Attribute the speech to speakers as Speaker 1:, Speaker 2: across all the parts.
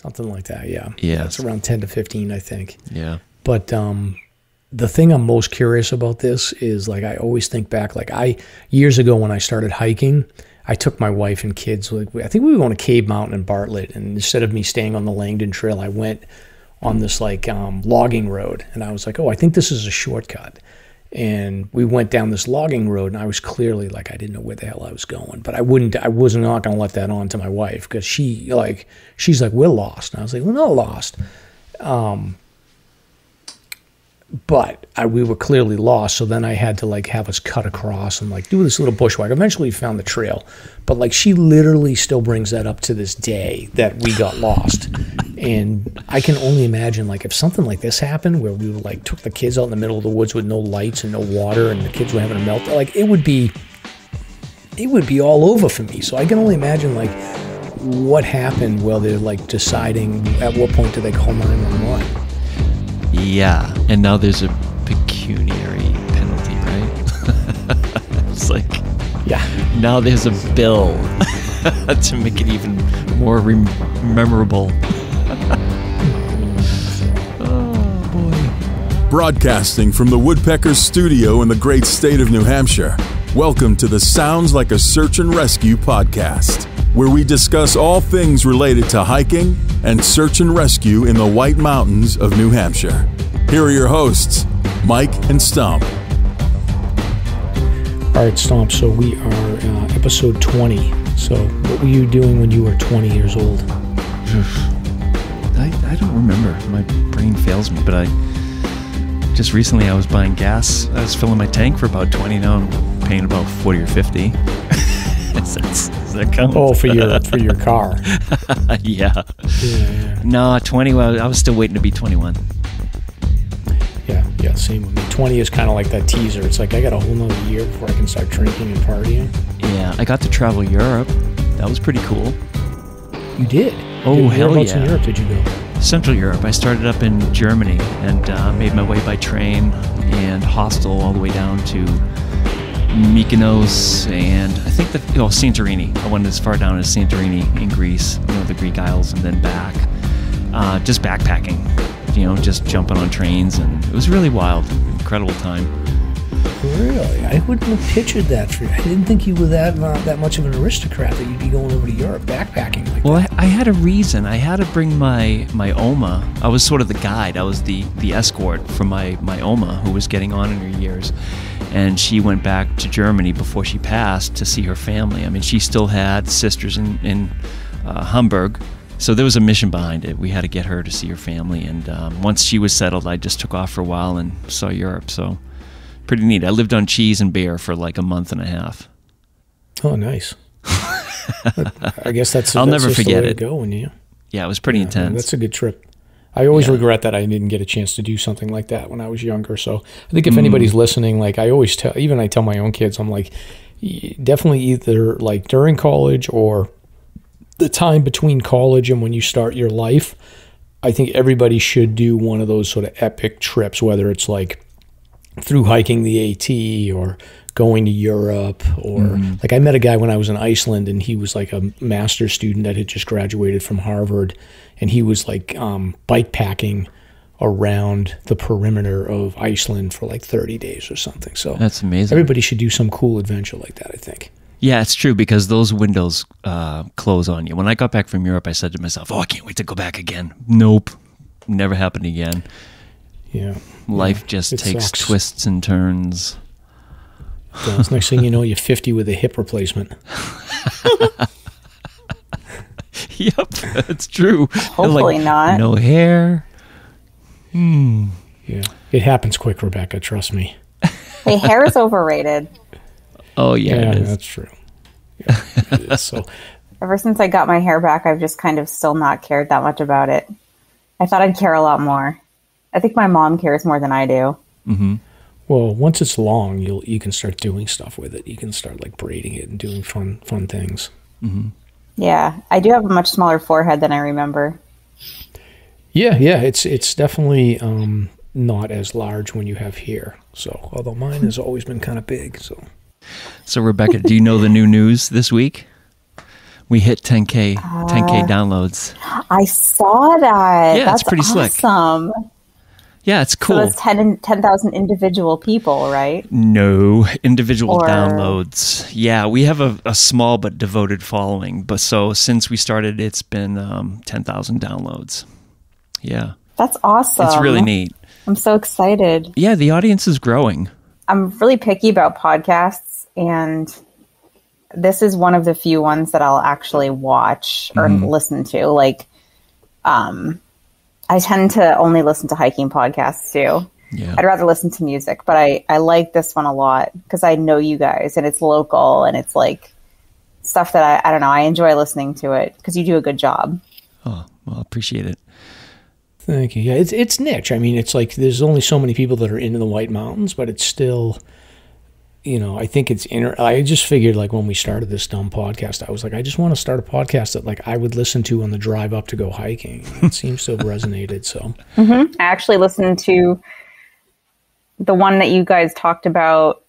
Speaker 1: something like that. Yeah,
Speaker 2: Yeah.
Speaker 1: it's around ten to fifteen, I think.
Speaker 2: Yeah.
Speaker 1: But um, the thing I'm most curious about this is like I always think back. Like I years ago when I started hiking, I took my wife and kids. Like I think we were going to Cave Mountain in Bartlett, and instead of me staying on the Langdon Trail, I went on this like um, logging road, and I was like, oh, I think this is a shortcut. And we went down this logging road, and I was clearly like, I didn't know where the hell I was going, but I wouldn't, I was not going to let that on to my wife because she like, she's like, we're lost, and I was like, we're not lost um, but I, we were clearly lost. So then I had to like have us cut across and like do this little bushwhack. Eventually, we found the trail, but like she literally still brings that up to this day that we got lost. And I can only imagine like if something like this happened where we were like took the kids out in the middle of the woods with no lights and no water, and the kids were having a meltdown. Like it would be, it would be all over for me. So I can only imagine like what happened while they're like deciding at what point do they call nine one one.
Speaker 2: Yeah. And now there's a pecuniary penalty, right? it's like
Speaker 1: Yeah.
Speaker 2: now there's a bill to make it even more rem- memorable. oh boy.
Speaker 3: Broadcasting from the Woodpeckers studio in the great state of New Hampshire. Welcome to the Sounds Like a Search and Rescue podcast, where we discuss all things related to hiking and search and rescue in the White Mountains of New Hampshire. Here are your hosts, Mike and Stomp.
Speaker 1: All right, Stomp. So we are uh, episode 20. So what were you doing when you were 20 years old?
Speaker 2: I, I don't remember. My brain fails me, but I just recently I was buying gas. I was filling my tank for about 20. Now I'm paying about 40 or 50. does, that, that?
Speaker 1: Oh, for your for your car.
Speaker 2: yeah.
Speaker 1: Yeah, yeah,
Speaker 2: No, 20. Well, I was still waiting to be 21.
Speaker 1: yeah, yeah. Same with me. 20 is kind of like that teaser. It's like I got a whole nother year before I can start drinking and partying.
Speaker 2: Yeah, I got to travel Europe. That was pretty cool.
Speaker 1: You did.
Speaker 2: Oh,
Speaker 1: Did-
Speaker 2: hell
Speaker 1: whereabouts in
Speaker 2: yeah.
Speaker 1: Europe did you go?
Speaker 2: Central Europe. I started up in Germany and uh, made my way by train and hostel all the way down to Mykonos and I think that oh Santorini. I went as far down as Santorini in Greece, you know the Greek Isles, and then back. Uh, just backpacking, you know, just jumping on trains, and it was really wild, incredible time.
Speaker 1: Really? I wouldn't have pictured that for you. I didn't think you were that uh, that much of an aristocrat that you'd be going over to Europe backpacking like
Speaker 2: Well,
Speaker 1: that.
Speaker 2: I, I had a reason. I had to bring my my Oma. I was sort of the guide. I was the the escort for my my Oma, who was getting on in her years, and she went back to Germany before she passed to see her family. I mean, she still had sisters in in uh, Hamburg, so there was a mission behind it. We had to get her to see her family, and um, once she was settled, I just took off for a while and saw Europe. So pretty neat. I lived on cheese and beer for like a month and a half.
Speaker 1: Oh, nice. I guess that's.
Speaker 2: I'll
Speaker 1: that's
Speaker 2: never forget it.
Speaker 1: To go when you.
Speaker 2: Yeah, it was pretty
Speaker 1: Yeah,
Speaker 2: intense.
Speaker 1: That's a good trip. I always
Speaker 2: Yeah.
Speaker 1: regret that I didn't get a chance to do something like that when I was younger. So I think if
Speaker 2: Mm.
Speaker 1: anybody's listening, like I always tell, even I tell my own kids, I'm like, definitely either like during college or the time between college and when you start your life. I think everybody should do one of those sort of epic trips, whether it's like through hiking the AT or going to Europe or like I met a guy when I was in Iceland and he was like a master's student that had just graduated from Harvard and he was like um, bike packing around the perimeter of Iceland for like 30 days or something. So
Speaker 2: That's amazing.
Speaker 1: everybody should do some cool adventure like that, I think.
Speaker 2: Yeah, it's true because those windows uh, close on you. When I got back from Europe, I said to myself, "Oh, I can't wait to go back again." Nope, never happened again.
Speaker 1: Yeah.
Speaker 2: Life just takes
Speaker 1: sucks.
Speaker 2: twists and turns.
Speaker 1: Next thing you know, you're 50 with a hip replacement.
Speaker 2: yep, that's true.
Speaker 4: Hopefully not.
Speaker 2: No hair. Hmm.
Speaker 1: Yeah. It happens quick, Rebecca. Trust me.
Speaker 4: Hey, hair is overrated.
Speaker 2: Oh yeah,
Speaker 1: Yeah,
Speaker 2: it is.
Speaker 1: that's true. Yeah, it is. So
Speaker 4: Ever since I got my hair back, I've just kind of still not cared that much about it. I thought I'd care a lot more. I think my mom cares more than I do.
Speaker 1: Well, once it's long, you'll you can start doing stuff with it. You can start like braiding it and doing fun fun things.
Speaker 4: Yeah, I do have a much smaller forehead than I remember.
Speaker 1: Yeah, yeah, it's it's definitely um, not as large when you have hair. So, although mine has always been kind of big. So,
Speaker 2: So Rebecca, do you know the new news this week? We hit 10k, 10k downloads.
Speaker 4: I saw that.
Speaker 2: Yeah,
Speaker 4: That's
Speaker 2: it's pretty slick. Yeah, it's
Speaker 4: So
Speaker 2: cool.
Speaker 4: that's 10 10,000 individual people, right?
Speaker 2: No individual
Speaker 4: Or-
Speaker 2: downloads. Yeah, we have a, a small but devoted following. But so since we started, it's been um, ten thousand downloads. Yeah,
Speaker 4: That's awesome.
Speaker 2: it's really neat.
Speaker 4: I'm so excited.
Speaker 2: Yeah, the audience is growing.
Speaker 4: I'm really picky about podcasts, and this is one of the few ones that I'll actually watch or
Speaker 2: Mm-hmm.
Speaker 4: listen to. Like, um, I tend to only listen to hiking podcasts too.
Speaker 2: Yeah,
Speaker 4: I'd rather listen to music, but I, I like this one a lot because I know you guys and it's local and it's like stuff that I, I don't know. I enjoy listening to it because you do a good job.
Speaker 2: oh, well, appreciate it.
Speaker 1: Thank you. Yeah, it's it's niche. I mean, it's like there's only so many people that are into the White Mountains, but it's still, you know, I think it's inter. I just figured like when we started this dumb podcast, I was like, I just want to start a podcast that like I would listen to on the drive up to go hiking. It seems to have resonated. So
Speaker 4: I actually listened to the one that you guys talked about,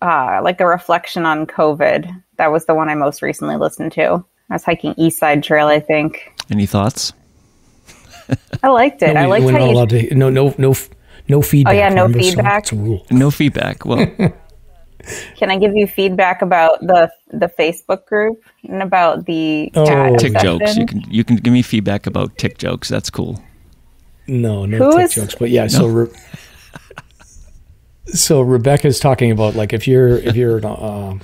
Speaker 4: uh, like a reflection on COVID. That was the one I most recently listened to. I was hiking East Side Trail, I think.
Speaker 2: Any thoughts?
Speaker 4: I liked it. I
Speaker 1: we-
Speaker 4: liked
Speaker 1: we're
Speaker 4: how
Speaker 1: not
Speaker 4: you.
Speaker 1: allowed to. No, no, no, no feedback.
Speaker 4: Oh, yeah, no
Speaker 1: Remember, so
Speaker 4: feedback.
Speaker 1: It's a rule.
Speaker 2: No feedback. Well,
Speaker 4: Can I give you feedback about the the Facebook group and about the
Speaker 1: Oh.
Speaker 2: tick
Speaker 4: obsession?
Speaker 2: jokes. You can you can give me feedback about tick jokes. That's cool.
Speaker 1: No, no
Speaker 4: Who
Speaker 1: tick
Speaker 4: is-
Speaker 1: jokes. But yeah, so Re- so Rebecca's talking about like if you're if you're um,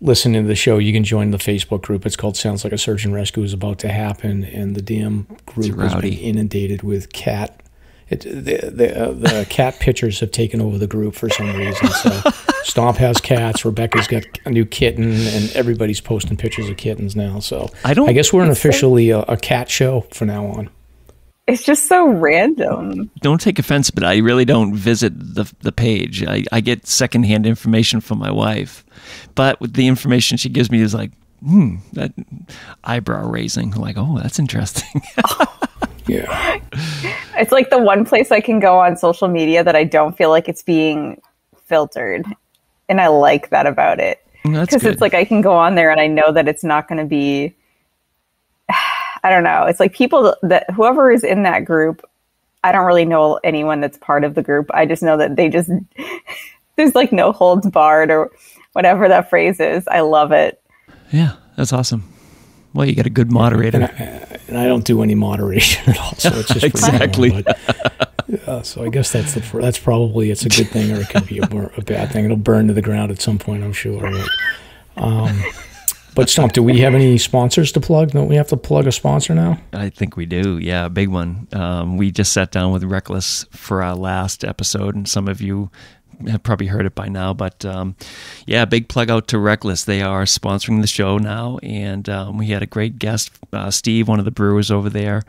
Speaker 1: listening to the show, you can join the Facebook group. It's called "Sounds Like a Search and Rescue" is about to happen, and the damn group is
Speaker 2: being
Speaker 1: inundated with cat. It, the the, uh, the cat pictures have taken over the group for some reason. So Stomp has cats. Rebecca's got a new kitten, and everybody's posting pictures of kittens now. So
Speaker 2: I don't-
Speaker 1: I guess we're an officially a, a cat show from now on.
Speaker 4: It's just so random.
Speaker 2: Don't take offense, but I really don't visit the the page. I, I get secondhand information from my wife, but with the information she gives me is like, hmm, that eyebrow raising. I'm like, oh, that's interesting.
Speaker 1: Yeah.
Speaker 4: It's like the one place I can go on social media that I don't feel like it's being filtered. And I like that about it.
Speaker 2: Mm,
Speaker 4: because it's like I can go on there and I know that it's not going to be, I don't know. It's like people that, whoever is in that group, I don't really know anyone that's part of the group. I just know that they just, there's like no holds barred or whatever that phrase is. I love it.
Speaker 2: yeah, that's awesome. Well, you got a good moderator.
Speaker 1: and I don't do any moderation at all, so it's just
Speaker 2: Exactly.
Speaker 1: but, yeah, so I guess that's the that's probably it's a good thing or it could be a, a bad thing. It'll burn to the ground at some point, I'm sure. But, um, but Stomp, do we have any sponsors to plug? Don't we have to plug a sponsor now?
Speaker 2: I think we do. Yeah, a big one. Um, we just sat down with Rek-Lis for our last episode, and some of you have probably heard it by now. But um, yeah, big plug out to Rek-Lis. They are sponsoring the show now, and um, we had a great guest, uh, Steve, one of the brewers over there.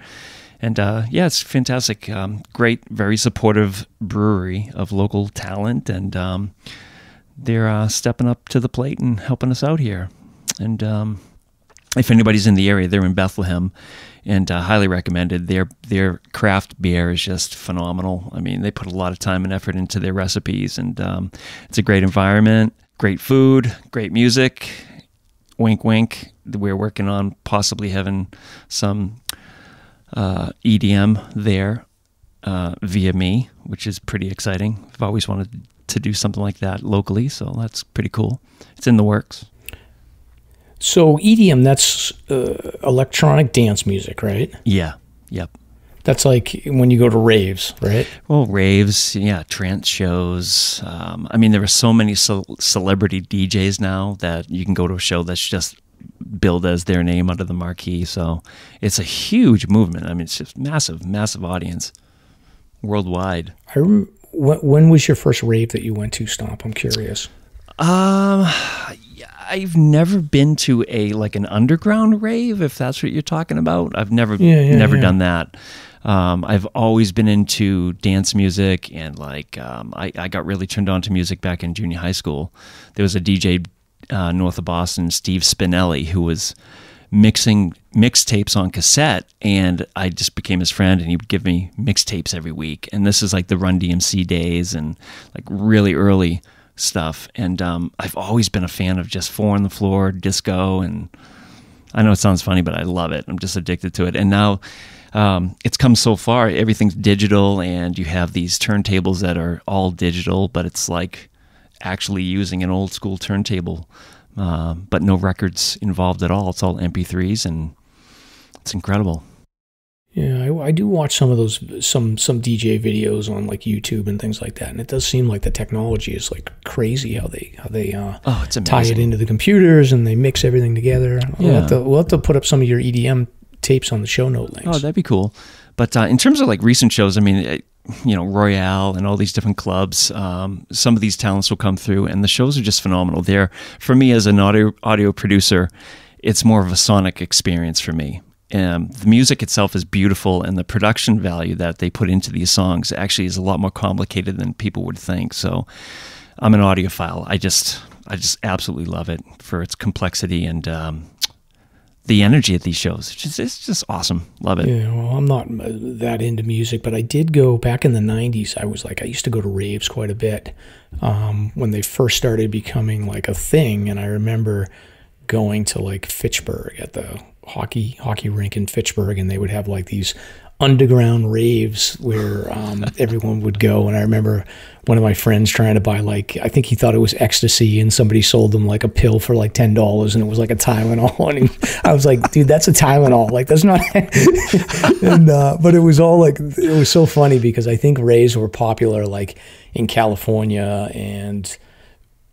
Speaker 2: And uh, yeah, it's fantastic. Um, great, very supportive brewery of local talent, and um, they're uh, stepping up to the plate and helping us out here. And um, if anybody's in the area, they're in Bethlehem, and uh, highly recommended. Their their craft beer is just phenomenal. I mean, they put a lot of time and effort into their recipes, and um, it's a great environment, great food, great music. Wink, wink. We're working on possibly having some uh, EDM there uh, via me, which is pretty exciting. I've always wanted to do something like that locally, so that's pretty cool. It's in the works.
Speaker 1: So EDM, that's uh, electronic dance music, right?
Speaker 2: Yeah. Yep.
Speaker 1: That's like when you go to raves, right?
Speaker 2: Well, raves, yeah, trance shows. Um, I mean, there are so many ce- celebrity DJs now that you can go to a show that's just billed as their name under the marquee. So it's a huge movement. I mean, it's just massive, massive audience worldwide.
Speaker 1: I when was your first rave that you went to? Stomp. I'm curious.
Speaker 2: Um, I've never been to a like an underground rave, if that's what you're talking about. I've never
Speaker 1: Yeah, yeah,
Speaker 2: never
Speaker 1: yeah.
Speaker 2: done that. Um, I've always been into dance music and like um, I, I got really turned on to music back in junior high school. There was a DJ uh, north of Boston, Steve Spinelli, who was mixing mixtapes on cassette and I just became his friend and he would give me mixtapes every week. And this is like the Run DMC days and like really early stuff. And um, I've always been a fan of just four on the floor disco and I know it sounds funny, but I love it. I'm just addicted to it. And now um, it's come so far. Everything's digital, and you have these turntables that are all digital, but it's like actually using an old school turntable, uh, but no records involved at all. It's all MP3s, and it's incredible.
Speaker 1: Yeah, I, I, do watch some of those some some DJ videos on like YouTube and things like that, and it does seem like the technology is like crazy how they how they uh,
Speaker 2: oh, it's
Speaker 1: tie it into the computers and they mix everything together. We'll, yeah. have to, we'll have to put up some of your EDM tapes on the show note links.
Speaker 2: Oh, that'd be cool. But uh, in terms of like recent shows, I mean, eh, you know, Royale and all these different clubs, um, some of these talents will come through, and the shows are just phenomenal. They're for me as an audio audio producer, it's more of a sonic experience for me. Um, the music itself is beautiful, and the production value that they put into these songs actually is a lot more complicated than people would think. So, I'm an audiophile. I just, I just absolutely love it for its complexity and um, the energy at these shows. It's just, it's just awesome. Love it.
Speaker 1: Yeah, well, I'm not that into music, but I did go back in the 90s. I was like, I used to go to raves quite a bit um, when they first started becoming like a thing. And I remember going to like Fitchburg at the hockey hockey rink in Fitchburg, and they would have like these underground raves where um, everyone would go. And I remember one of my friends trying to buy like I think he thought it was ecstasy, and somebody sold him like a pill for like ten dollars, and it was like a Tylenol. And he, I was like, dude, that's a Tylenol. Like that's not. and uh, but it was all like it was so funny because I think raves were popular like in California and.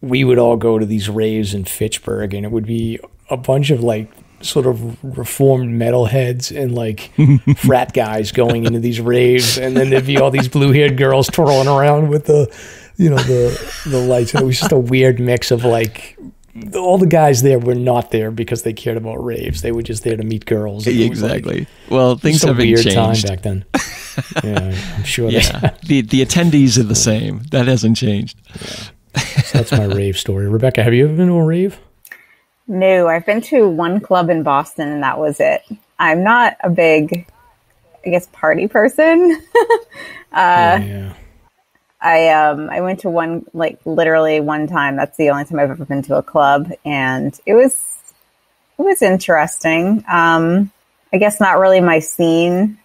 Speaker 1: We would all go to these raves in Fitchburg, and it would be a bunch of like sort of reformed metalheads and like frat guys going into these raves, and then there'd be all these blue haired girls twirling around with the, you know, the the lights. And it was just a weird mix of like all the guys there were not there because they cared about raves. They were just there to meet girls.
Speaker 2: Exactly. Like, well, things have been
Speaker 1: weird
Speaker 2: changed.
Speaker 1: time back then. yeah, I'm sure.
Speaker 2: Yeah, the the attendees are the same. That hasn't changed.
Speaker 1: Yeah. So that's my rave story. Rebecca, have you ever been to a rave?
Speaker 4: No, I've been to one club in Boston and that was it. I'm not a big, I guess, party person. uh, yeah. I um I went to one like literally one time. That's the only time I've ever been to a club, and it was it was interesting. Um, I guess not really my scene,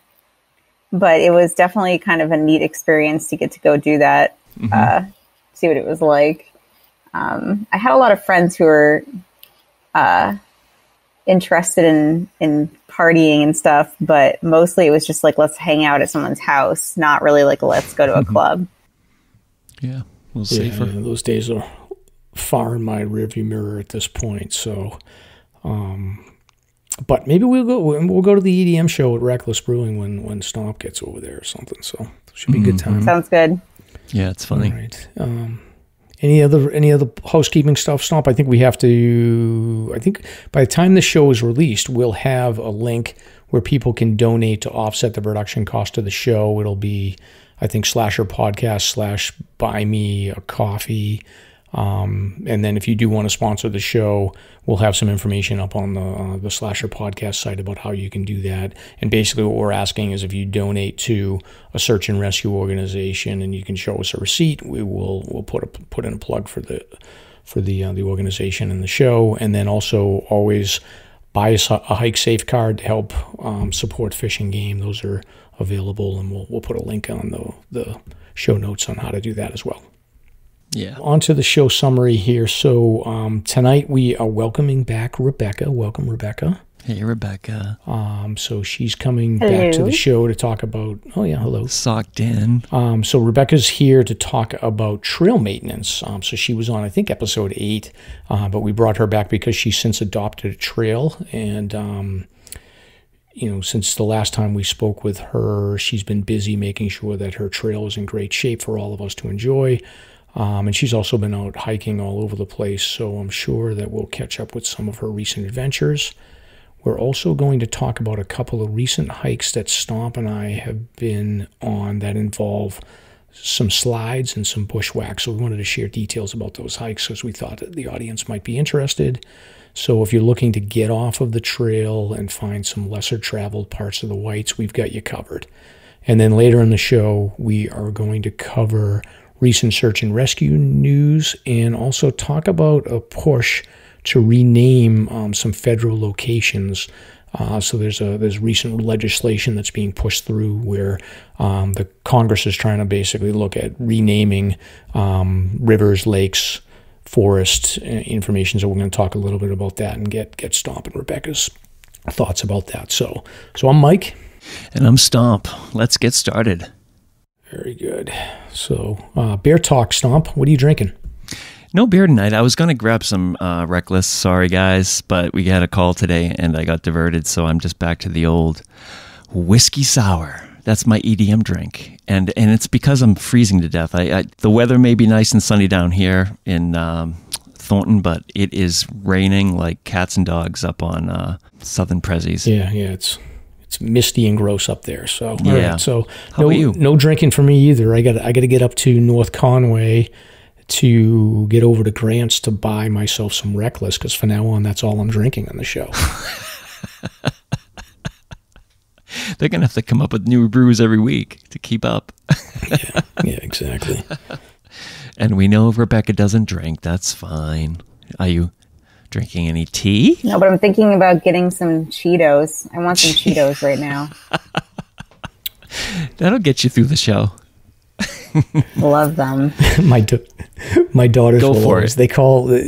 Speaker 4: but it was definitely kind of a neat experience to get to go do that, mm-hmm. uh, see what it was like. Um, I had a lot of friends who were uh, interested in in partying and stuff, but mostly it was just like let's hang out at someone's house, not really like let's go to a club.
Speaker 2: Yeah, we'll safer.
Speaker 1: Yeah, those days are far in my rearview mirror at this point. So, um, but maybe we'll go. We'll go to the EDM show at Rek-Lis Brewing when when Stomp gets over there or something. So should be mm-hmm. a good mm-hmm. time.
Speaker 4: Sounds good.
Speaker 2: Yeah, it's funny.
Speaker 1: All right. Um, any other any other housekeeping stuff, Stomp? I think we have to. I think by the time the show is released, we'll have a link where people can donate to offset the production cost of the show. It'll be, I think, SLASR Podcast slash Buy Me a Coffee. Um, and then if you do want to sponsor the show, we'll have some information up on the uh, the SLASR podcast site about how you can do that. And basically, what we're asking is if you donate to a search and rescue organization and you can show us a receipt, we will we'll put a put in a plug for the for the uh, the organization and the show. And then also always buy us a, hike safe card to help um, support Fish and Game. Those are available, and we'll we'll put a link on the the show notes on how to do that as well.
Speaker 2: Yeah.
Speaker 1: On to the show summary here. So um, tonight we are welcoming back Rebecca. Welcome, Rebecca.
Speaker 2: Hey, Rebecca.
Speaker 1: Um, so she's coming
Speaker 4: hello.
Speaker 1: back to the show to talk about. Oh yeah, hello.
Speaker 2: Socked in.
Speaker 1: Um, so Rebecca's here to talk about trail maintenance. Um, so she was on, I think, episode eight, uh, but we brought her back because she's since adopted a trail, and um, you know, since the last time we spoke with her, she's been busy making sure that her trail is in great shape for all of us to enjoy. Um, and she's also been out hiking all over the place, so I'm sure that we'll catch up with some of her recent adventures. We're also going to talk about a couple of recent hikes that Stomp and I have been on that involve some slides and some bushwhacks. So we wanted to share details about those hikes because we thought the audience might be interested. So if you're looking to get off of the trail and find some lesser traveled parts of the Whites, we've got you covered. And then later in the show, we are going to cover recent search and rescue news and also talk about a push to rename um, some federal locations. Uh, so there's a there's recent legislation that's being pushed through where um, the Congress is trying to basically look at renaming um, rivers, lakes, forests uh, information. So we're going to talk a little bit about that and get get Stomp and Rebecca's thoughts about that. So so I'm Mike.
Speaker 2: And I'm Stomp. Let's get started.
Speaker 1: Very good. So uh, bear talk, Stomp. What are you drinking?
Speaker 2: No beer tonight. I was going to grab some uh, Rek-Lis. Sorry, guys, but we had a call today and I got diverted. So I'm just back to the old whiskey sour. That's my EDM drink, and and it's because I'm freezing to death. I, I the weather may be nice and sunny down here in um, Thornton, but it is raining like cats and dogs up on uh, Southern Prezzies.
Speaker 1: Yeah, yeah, it's it's misty and gross up there. So
Speaker 2: Yeah.
Speaker 1: right, so
Speaker 2: How
Speaker 1: no
Speaker 2: about you?
Speaker 1: no drinking for me either. I got I got to get up to North Conway to get over to Grants to buy myself some Rek-Lis because for now on that's all I'm drinking on the show.
Speaker 2: They're gonna have to come up with new brews every week to keep up.
Speaker 1: yeah, exactly.
Speaker 2: And we know if Rebecca doesn't drink, that's fine. Are you drinking any tea?
Speaker 4: No, but I'm thinking about getting some Cheetos. I want some Cheetos right now.
Speaker 2: That'll get you through the show.
Speaker 4: Love them.
Speaker 1: my da- my daughters
Speaker 2: Go
Speaker 1: will
Speaker 2: for
Speaker 1: always,
Speaker 2: it.
Speaker 1: they call uh,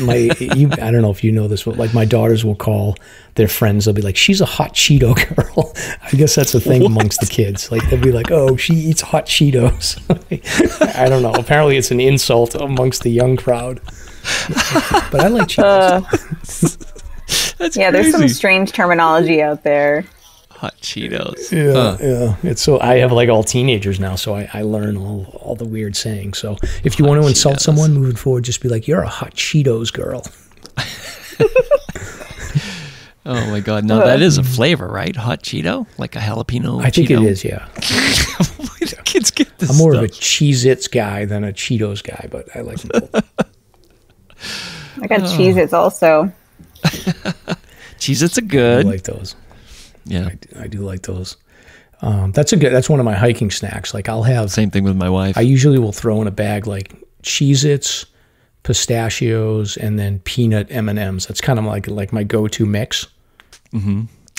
Speaker 1: my you, I don't know if you know this but like my daughters will call their friends they'll be like she's a hot Cheeto girl I guess that's a thing amongst the kids like they'll be like oh she eats hot Cheetos I don't know apparently it's an insult amongst the young crowd but I like Cheetos uh,
Speaker 2: That's
Speaker 4: Yeah, there's some strange terminology out there.
Speaker 2: hot Cheetos.
Speaker 1: yeah yeah it's so I have like all teenagers now so I, I learn all, all the weird sayings so if you want to insult someone moving forward just be like you're a hot Cheetos girl
Speaker 2: Oh my god! Now that is a flavor, right? Hot Cheeto, like a jalapeno.
Speaker 1: I think
Speaker 2: Cheeto.
Speaker 1: it is yeah
Speaker 2: Where do kids get this
Speaker 1: I'm more of a
Speaker 2: stuff?
Speaker 1: Cheez Its guy than a Cheetos guy, but I like them both.
Speaker 4: I got
Speaker 2: Oh.
Speaker 4: Cheez-Its also.
Speaker 2: Cheez-Its are good.
Speaker 1: I like those.
Speaker 2: yeah.
Speaker 1: I do, I do like those. Um, that's a good. That's one of my hiking snacks. Like I'll have.
Speaker 2: Same thing with my wife.
Speaker 1: I usually will throw in a bag like Cheez Its, pistachios, and then peanut M and M's. That's kind of like like my go to mix.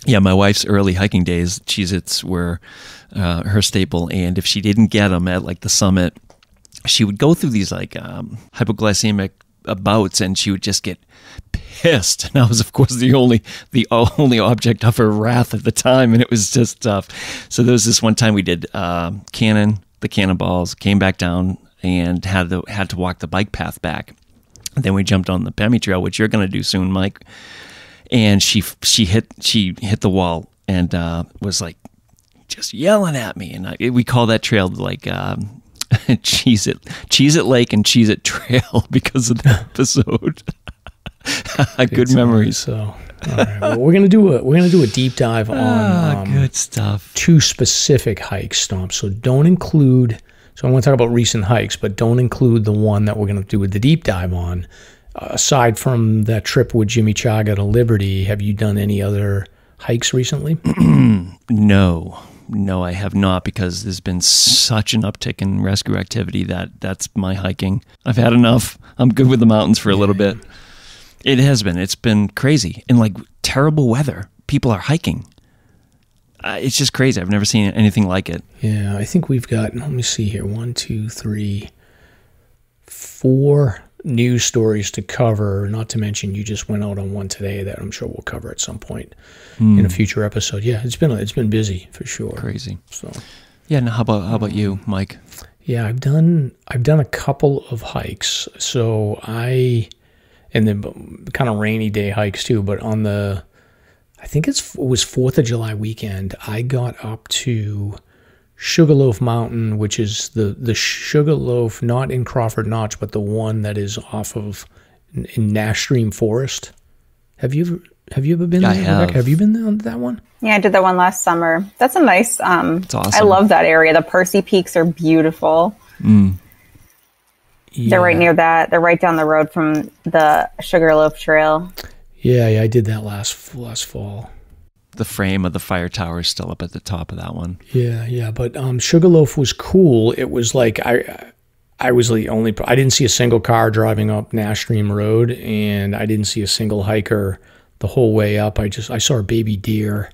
Speaker 2: yeah, my wife's early hiking days, Cheez-Its were uh, her staple, and if she didn't get them at like the summit, she would go through these like um, hypoglycemic uh, bouts, and she would just get pissed. And I was, of course, the only the only object of her wrath at the time, and it was just tough. So there was this one time we did um cannon, the cannonballs, came back down, and had to had to walk the bike path back. And then we jumped on the Pemi Trail, which you're going to do soon, Mike and she she hit she hit the wall and uh, was like just yelling at me, and I, we call that trail like um, Cheese It Cheese It Lake and Cheese It Trail because of the episode. Good memories.
Speaker 1: So, all right. Well, we're gonna do a we're gonna do a deep dive on
Speaker 2: Ah,
Speaker 1: um,
Speaker 2: good stuff.
Speaker 1: two specific hikes, Stomp. So don't include. So I want to talk about recent hikes, but don't include the one that we're going to do with the deep dive on. Uh, aside from that trip with Jimmy Chaga to Liberty, have you done any other hikes recently?
Speaker 2: No, no, I have not because there's been such an uptick in rescue activity that that's my hiking. I've had enough. I'm good with the mountains for a little bit. It has been. It's been crazy in like terrible weather. People are hiking. Uh, it's just crazy. I've never seen anything like it.
Speaker 1: yeah, I think we've got. Let me see here. One, two, three, four news stories to cover. Not to mention, you just went out on one today that I'm sure we'll cover at some point in a hmm. future episode. Yeah, it's been it's been busy for sure.
Speaker 2: Crazy.
Speaker 1: So.
Speaker 2: Yeah. Now, how about how about you, Mike?
Speaker 1: Yeah, I've done I've done a couple of hikes. So I and then kind of rainy day hikes too, but on the I think it's it was 4th of July weekend, I got up to Sugarloaf Mountain, which is the the Sugarloaf not in Crawford Notch, but the one that is off of in, in Nash Stream Forest. Have you ever have you ever been
Speaker 2: I
Speaker 1: there?
Speaker 2: have.
Speaker 1: Rebecca? Have you been there on that one?
Speaker 4: Yeah, I did that one last summer. That's a nice. Um,
Speaker 2: It's awesome.
Speaker 4: I love that area. The Percy Peaks are beautiful. They're right near that. They're right down the road from the Sugarloaf Trail.
Speaker 1: Yeah, yeah, I did that last last fall.
Speaker 2: The frame of the fire tower is still up at the top of that one.
Speaker 1: Yeah, yeah, but um, Sugarloaf was cool. It was like I, I was the only. I didn't see a single car driving up Nash Stream Road, and I didn't see a single hiker the whole way up. I just I saw a baby deer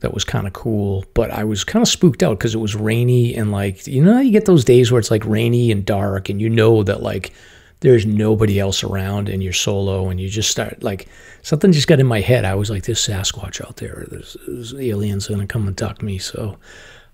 Speaker 1: that was kind of cool, but I was kind of spooked out because it was rainy and like you know you get those days where it's like rainy and dark, and you know that like there's nobody else around and you're solo, and you just start like something just got in my head. I was like, "There's Sasquatch out there. There's, there's aliens gonna come and duck me." So.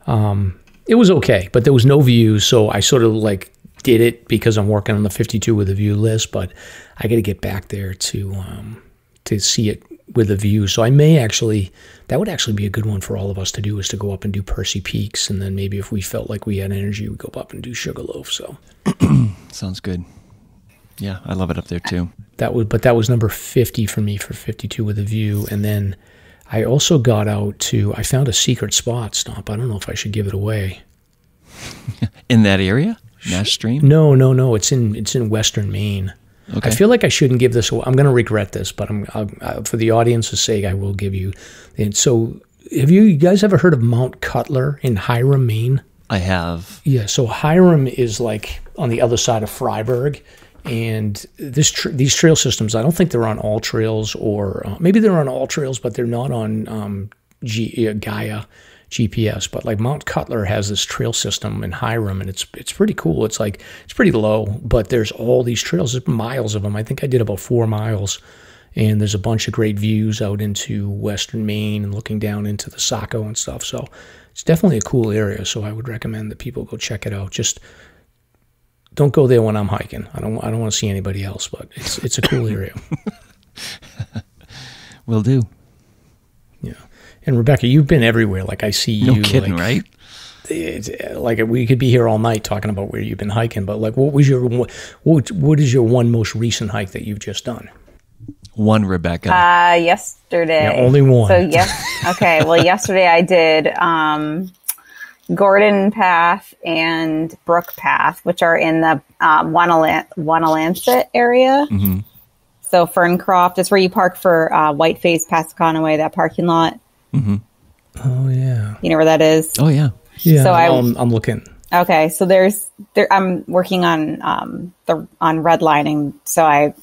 Speaker 1: Um, it was okay, but there was no views, so I sort of like did it because I'm working on the 52 with a view list, but I got to get back there to um, to see it with a view. So I may actually that would actually be a good one for all of us to do is to go up and do Percy Peaks, and then maybe if we felt like we had energy, we go up and do Sugarloaf. So
Speaker 2: Sounds good. Yeah, I love it up there too.
Speaker 1: that was, but that was number 50 for me for 52 with a view, and then I also got out to I found a secret spot. Stomp. I don't know if I should give it away.
Speaker 2: In that area, Nash Stream.
Speaker 1: No, no, no. It's in it's in Western Maine.
Speaker 2: Okay.
Speaker 1: I feel like I shouldn't give this. away. I'm going to regret this, but I'm I'll, uh, for the audience's sake, I will give you. And so, have you, you guys ever heard of Mount Cutler in Hiram, Maine?
Speaker 2: I have.
Speaker 1: Yeah. So Hiram is like on the other side of Fryeburg, and this tr- these trail systems. I don't think they're on all trails, or uh, maybe they're on all trails, but they're not on um, G- uh, Gaia GPS. But like Mount Cutler has this trail system in Hiram, and it's it's pretty cool. It's like it's pretty low, but there's all these trails, there's miles of them. I think I did about four miles. And there's a bunch of great views out into western Maine and looking down into the Saco and stuff. So it's definitely a cool area. So I would recommend that people go check it out. Just don't go there when I'm hiking. I don't. I don't want to see anybody else, but it's it's a cool area.
Speaker 2: Will do.
Speaker 1: yeah. And Rebecca, you've been everywhere. Like I see
Speaker 2: No
Speaker 1: you.
Speaker 2: kidding,
Speaker 1: like,
Speaker 2: right?
Speaker 1: It's, like we could be here all night talking about where you've been hiking. But like, what was your what what is your one most recent hike that you've just done?
Speaker 2: One Rebecca.
Speaker 4: Uh, yesterday.
Speaker 1: Yeah, only one.
Speaker 4: So yes. Okay. Well, yesterday I did um, Gordon Path and Brook Path, which are in the um, Wonalan- Wonalancet area.
Speaker 1: Mm-hmm.
Speaker 4: So Ferncroft is where you park for uh, Whiteface, Passaconaway, that parking lot.
Speaker 1: Oh yeah,
Speaker 4: You know where that is?
Speaker 2: oh yeah.
Speaker 1: yeah.
Speaker 4: So I-
Speaker 1: I'm, I'm looking.
Speaker 4: Okay, so there's there. I'm working on um the on redlining, so I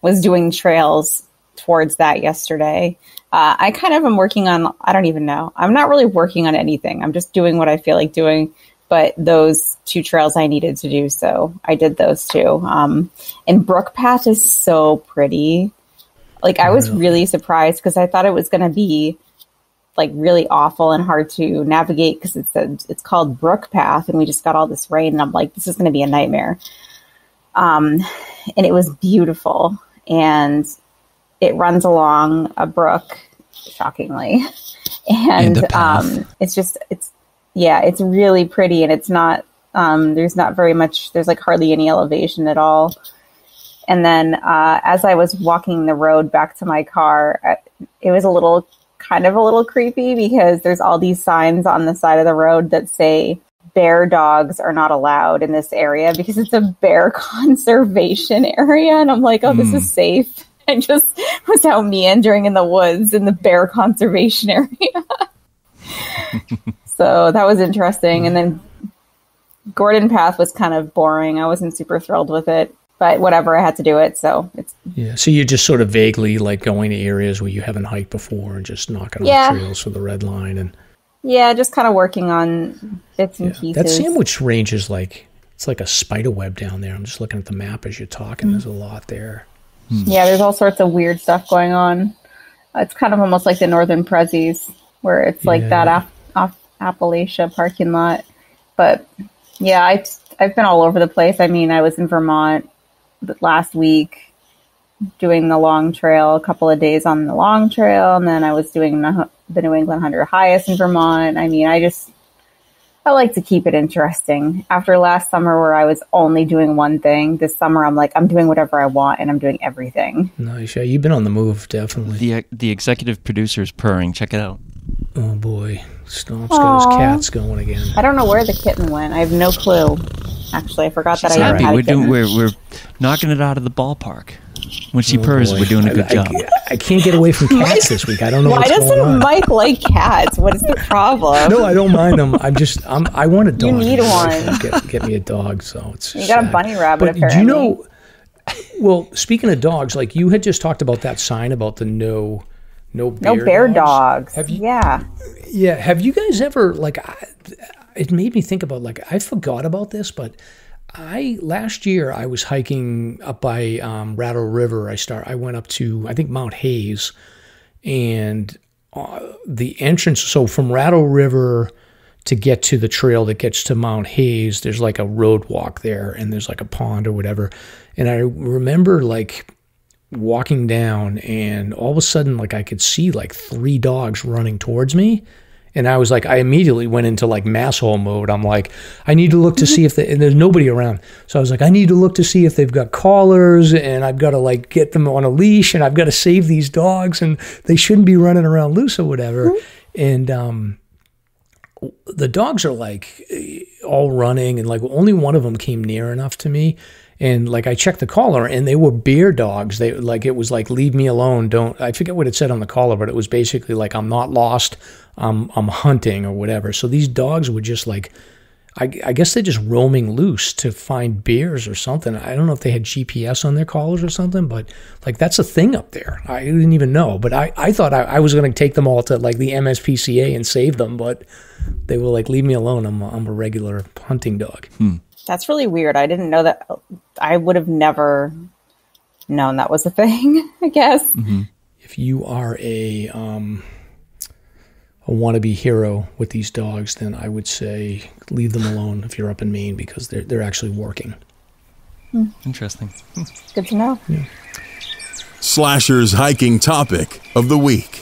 Speaker 4: was doing trails towards that yesterday. Uh, I kind of am working on. I don't even know. I'm not really working on anything. I'm just doing what I feel like doing. But those two trails I needed to do, so I did those two. Um, and Brook Path is so pretty. Like I was really surprised because I thought it was going to be like really awful and hard to navigate because it's a, it's called Brook Path and we just got all this rain and I'm like this is going to be a nightmare. Um, and it was beautiful and it runs along a brook, shockingly, and,
Speaker 2: And
Speaker 4: um, it's just it's yeah it's really pretty and it's not um, there's not very much there's like hardly any elevation at all. And then uh, as I was walking the road back to my car, it was a little kind of a little creepy because there's all these signs on the side of the road that say bear dogs are not allowed in this area because it's a bear conservation area. And I'm like, oh, this is safe. I just was out meandering in the woods in the bear conservation area. so that was interesting. And then Gordon Path was kind of boring. I wasn't super thrilled with it, but whatever, I had to do it. So it's
Speaker 1: Yeah. So you're just sort of vaguely like going to areas where you haven't hiked before and just knocking
Speaker 4: Yeah.
Speaker 1: off trails for the red line and
Speaker 4: yeah, just kind of working on bits and
Speaker 1: yeah.
Speaker 4: pieces.
Speaker 1: that sandwich range is like it's like a spider web down there. I'm just looking at the map as you're talking. There's a lot there. Hmm.
Speaker 4: Yeah, there's all sorts of weird stuff going on. It's kind of almost like the Northern Prezzies, where it's like
Speaker 1: Yeah.
Speaker 4: that off, off Appalachia parking lot. But yeah, I've I've been all over the place. I mean, I was in Vermont last week doing the long trail, a couple of days on the long trail, and then I was doing the, the New England Hundred Highest in Vermont. I mean, I just I like to keep it interesting. After last summer, where I was only doing one thing, this summer I'm like I'm doing whatever I want and I'm doing everything.
Speaker 1: Nice. Yeah, you've been on the move, definitely.
Speaker 2: The uh, the executive producer is purring. Check it out.
Speaker 1: Oh boy, Stomp's got his cats going again.
Speaker 4: I don't know where the kitten went. I have no clue. Actually, I forgot that
Speaker 2: She's
Speaker 4: I even
Speaker 2: happy.
Speaker 4: had a
Speaker 2: We're doing.
Speaker 4: kitten.
Speaker 2: We're we're knocking it out of the ballpark. When she oh, purrs,
Speaker 1: Boy,
Speaker 2: we're doing a good
Speaker 1: I,
Speaker 2: job.
Speaker 1: I, I can't get away from cats this week. I don't know
Speaker 4: Why
Speaker 1: what's
Speaker 4: doesn't
Speaker 1: on.
Speaker 4: Mike like cats? What is the problem?
Speaker 1: no, I don't mind them. I'm just I'm I want a dog.
Speaker 4: You need
Speaker 1: My wife
Speaker 4: one.
Speaker 1: Get, get me a dog. So it's
Speaker 4: You got a bunny rabbit,
Speaker 1: But do you know? Well, speaking of dogs, like you had just talked about that sign about the no, no bear
Speaker 4: no bear dogs.
Speaker 1: Have you?
Speaker 4: Yeah.
Speaker 1: Yeah. Have you guys ever like? I, it made me think about like I forgot about this, but I last year I was hiking up by um, Rattle River. I start. I went up to I think Mount Hayes, and uh, the entrance. So from Rattle River to get to the trail that gets to Mount Hayes, there's like a road walk there, and there's like a pond or whatever. And I remember like walking down and all of a sudden like I could see like three dogs running towards me. And I was like I immediately went into like masshole mode. I'm like I need to look to see if they, and there's nobody around. So I was like I need to look to see if they've got collars and I've got to like get them on a leash and I've got to save these dogs and they shouldn't be running around loose or whatever. And um the dogs are like all running and like only one of them came near enough to me and like I checked the collar and they were bear dogs they like it was like leave me alone don't I forget what it said on the collar but it was basically like I'm not lost I'm I'm hunting or whatever so these dogs were just like I, I guess they're just roaming loose to find beers or something. I don't know if they had GPS on their collars or something, but like that's a thing up there. I didn't even know, but I, I thought I, I was going to take them all to like the MSPCA and save them, but they were like, leave me alone. I'm a, I'm a regular hunting dog. Hmm.
Speaker 4: That's really weird. I didn't know that. I would have never known that was a thing, I guess.
Speaker 1: If you are a, um, a wannabe hero with these dogs, then I would say leave them alone if you're up in Maine because they're, they're actually working.
Speaker 2: Interesting.
Speaker 4: Good to know.
Speaker 3: SLASR's hiking topic of the week.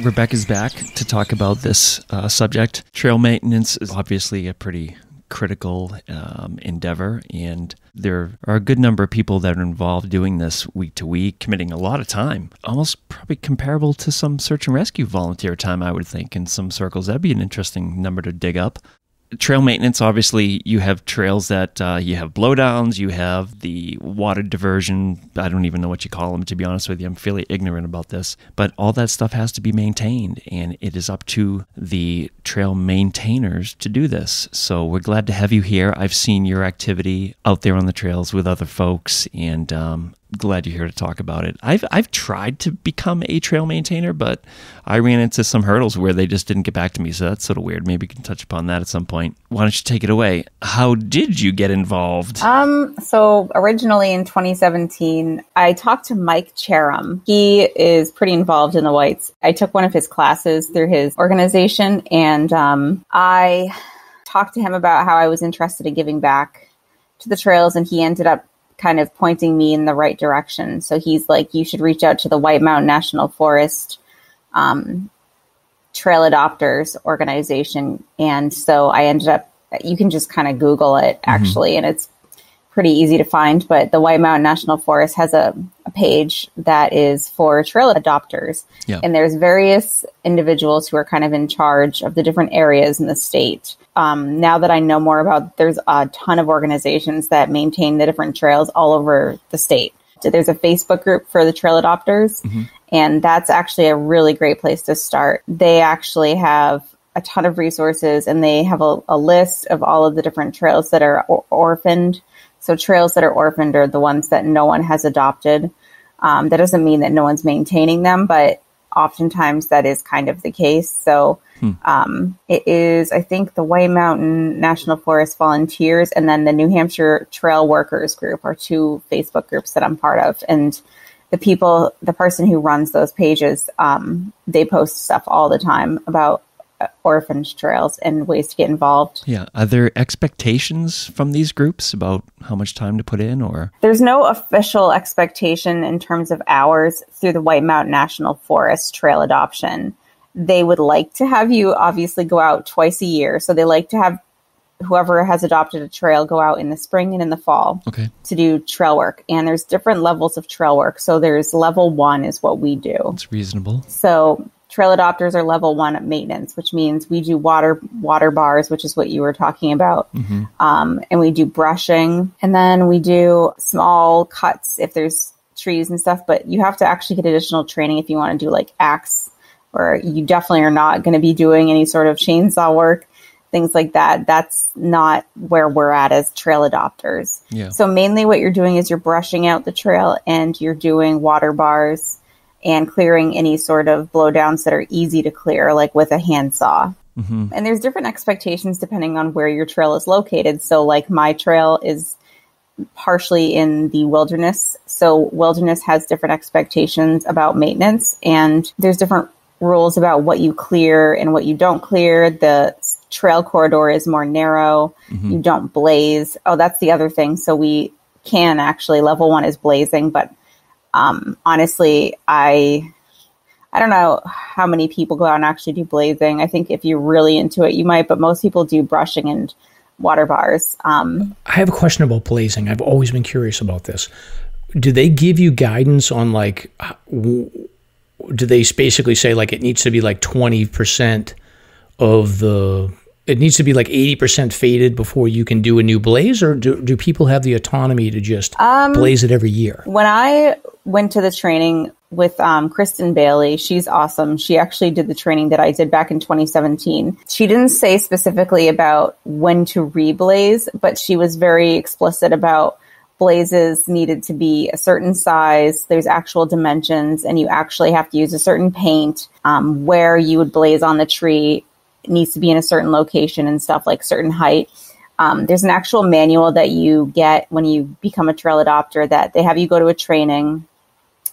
Speaker 2: Rebecca's back to talk about this uh, subject. Trail maintenance is obviously a pretty critical um, endeavor, and there are a good number of people that are involved doing this week to week, committing a lot of time, almost probably comparable to some search and rescue volunteer time, I would think, in some circles. That'd be an interesting number to dig up trail maintenance obviously you have trails that uh, you have blowdowns you have the water diversion. I don't even know what you call them to be honest with you. I'm fairly ignorant about this. But all that stuff has to be maintained and it is up to the trail maintainers to do this. So we're glad to have you here. I've seen your activity out there on the trails with other folks and um, glad you're here to talk about it. I've I've tried to become a trail maintainer, but I ran into some hurdles where they just didn't get back to me. So that's sort of weird. Maybe we can touch upon that at some point. Why don't you take it away? How did you get involved?
Speaker 4: Um, so originally in 2017, I talked to Mike Cherim. He is pretty involved in the whites. I took one of his classes through his organization and um, I talked to him about how I was interested in giving back to the trails and he ended up kind of pointing me in the right direction. So he's like, you should reach out to the White Mountain National Forest um, Trail Adopters organization. And so I ended up, you can just kind of Google it actually, and it's pretty easy to find. But the White Mountain National Forest has a, a page that is for trail adopters.
Speaker 2: Yeah.
Speaker 4: And there's various individuals who are kind of in charge of the different areas in the state. Um, now that I know more about, there's a ton of organizations that maintain the different trails all over the state. So there's a Facebook group for the trail adopters, and that's actually a really great place to start. They actually have a ton of resources, and they have a, a list of all of the different trails that are or- orphaned. So trails that are orphaned are the ones that no one has adopted. Um, that doesn't mean that no one's maintaining them, but oftentimes that is kind of the case. So um, it is, I think, the White Mountain National Forest Volunteers and then the New Hampshire Trail Workers Group are two Facebook groups that I'm part of. And the people, the person who runs those pages, um, they post stuff all the time about uh, orphaned trails and ways to get involved.
Speaker 2: yeah. Are there expectations from these groups about how much time to put in or?
Speaker 4: There's no official expectation in terms of hours through the White Mountain National Forest trail adoption. They would like to have you obviously go out twice a year. So they like to have whoever has adopted a trail go out in the spring and in the fall
Speaker 2: Okay.
Speaker 4: to do trail work. And there's different levels of trail work. So there's level one is what we do.
Speaker 2: It's reasonable.
Speaker 4: So trail adopters are level one maintenance, which means we do water water bars, which is what you were talking about, um, and we do brushing, and then we do small cuts if there's trees and stuff. But you have to actually get additional training if you want to do like axe, or you definitely are not going to be doing any sort of chainsaw work, things like that. That's not where we're at as trail adopters.
Speaker 2: Yeah.
Speaker 4: So mainly what you're doing is you're brushing out the trail and you're doing water bars and clearing any sort of blowdowns that are easy to clear, like with a handsaw. Mm-hmm. And there's different expectations depending on where your trail is located. So, like my trail is partially in the wilderness. So, wilderness has different expectations about maintenance, and there's different rules about what you clear and what you don't clear. The trail corridor is more narrow. Mm-hmm. You don't blaze. Oh, that's the other thing. So, we can actually, level one is blazing, but um, honestly, I I don't know how many people go out and actually do blazing. I think if you're really into it, you might, but most people do brushing and water bars. Um,
Speaker 1: I have a question about blazing. I've always been curious about this. Do they give you guidance on like, do they basically say like it needs to be like 20% of the, it needs to be like 80% faded before you can do a new blaze? Or do, do people have the autonomy to just blaze it every year?
Speaker 4: when I went to the training with um, Kristen Bailey, she's awesome. She actually did the training that I did back in 2017. She didn't say specifically about when to reblaze, but she was very explicit about blazes needed to be a certain size. There's actual dimensions, and you actually have to use a certain paint. Um, where you would blaze on the tree needs to be in a certain location and stuff like certain height. Um, there's an actual manual that you get when you become a trail adopter that they have you go to a training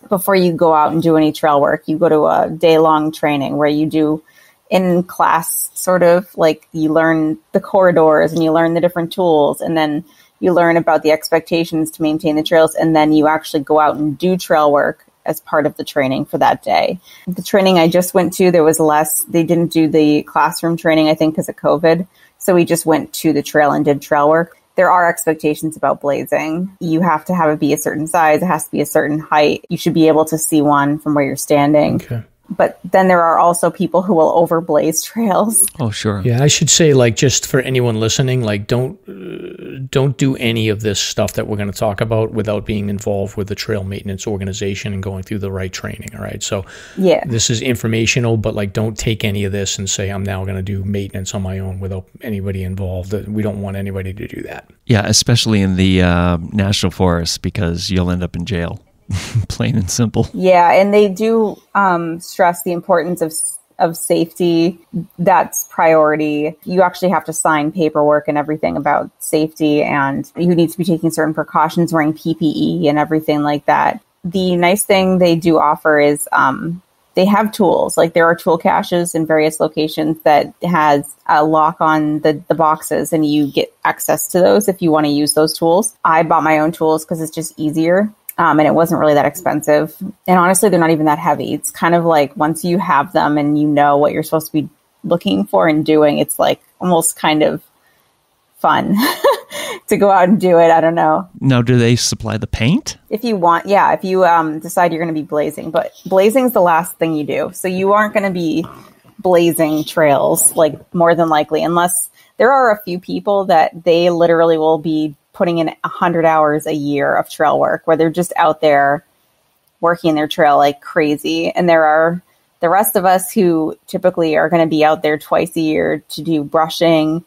Speaker 4: before you go out and do any trail work. You go to a day long training where you do in class sort of like you learn the corridors and you learn the different tools and then you learn about the expectations to maintain the trails and then you actually go out and do trail work as part of the training for that day. The training I just went to, there was less, they didn't do the classroom training, I think, because of COVID. So we just went to the trail and did trail work. There are expectations about blazing. You have to have it be a certain size, it has to be a certain height. You should be able to see one from where you're standing.
Speaker 1: Okay.
Speaker 4: But then there are also people who will overblaze trails.
Speaker 2: Oh, sure.
Speaker 1: Yeah, I should say, like, just for anyone listening, like, don't uh, don't do any of this stuff that we're going to talk about without being involved with the trail maintenance organization and going through the right training. All right, so
Speaker 4: Yeah.
Speaker 1: this is informational, but like, don't take any of this and say I'm now going to do maintenance on my own without anybody involved. We don't want anybody to do that.
Speaker 2: Yeah, especially in the uh, national forest because you'll end up in jail. Plain and simple.
Speaker 4: Yeah, and they do um, stress the importance of of safety. That's priority. You actually have to sign paperwork and everything about safety, and you need to be taking certain precautions, wearing PPE and everything like that. The nice thing they do offer is um, they have tools. Like there are tool caches in various locations that has a lock on the, the boxes, and you get access to those if you want to use those tools. I bought my own tools because it's just easier um, and it wasn't really that expensive. And honestly, they're not even that heavy. It's kind of like once you have them and you know what you're supposed to be looking for and doing, it's like almost kind of fun to go out and do it. I don't know.
Speaker 2: Now, do they supply the paint?
Speaker 4: If you want, yeah, if you um, decide you're going to be blazing, but blazing is the last thing you do. So you aren't going to be blazing trails, like more than likely, unless there are a few people that they literally will be putting in 100 hours a year of trail work where they're just out there working their trail like crazy. And there are the rest of us who typically are going to be out there twice a year to do brushing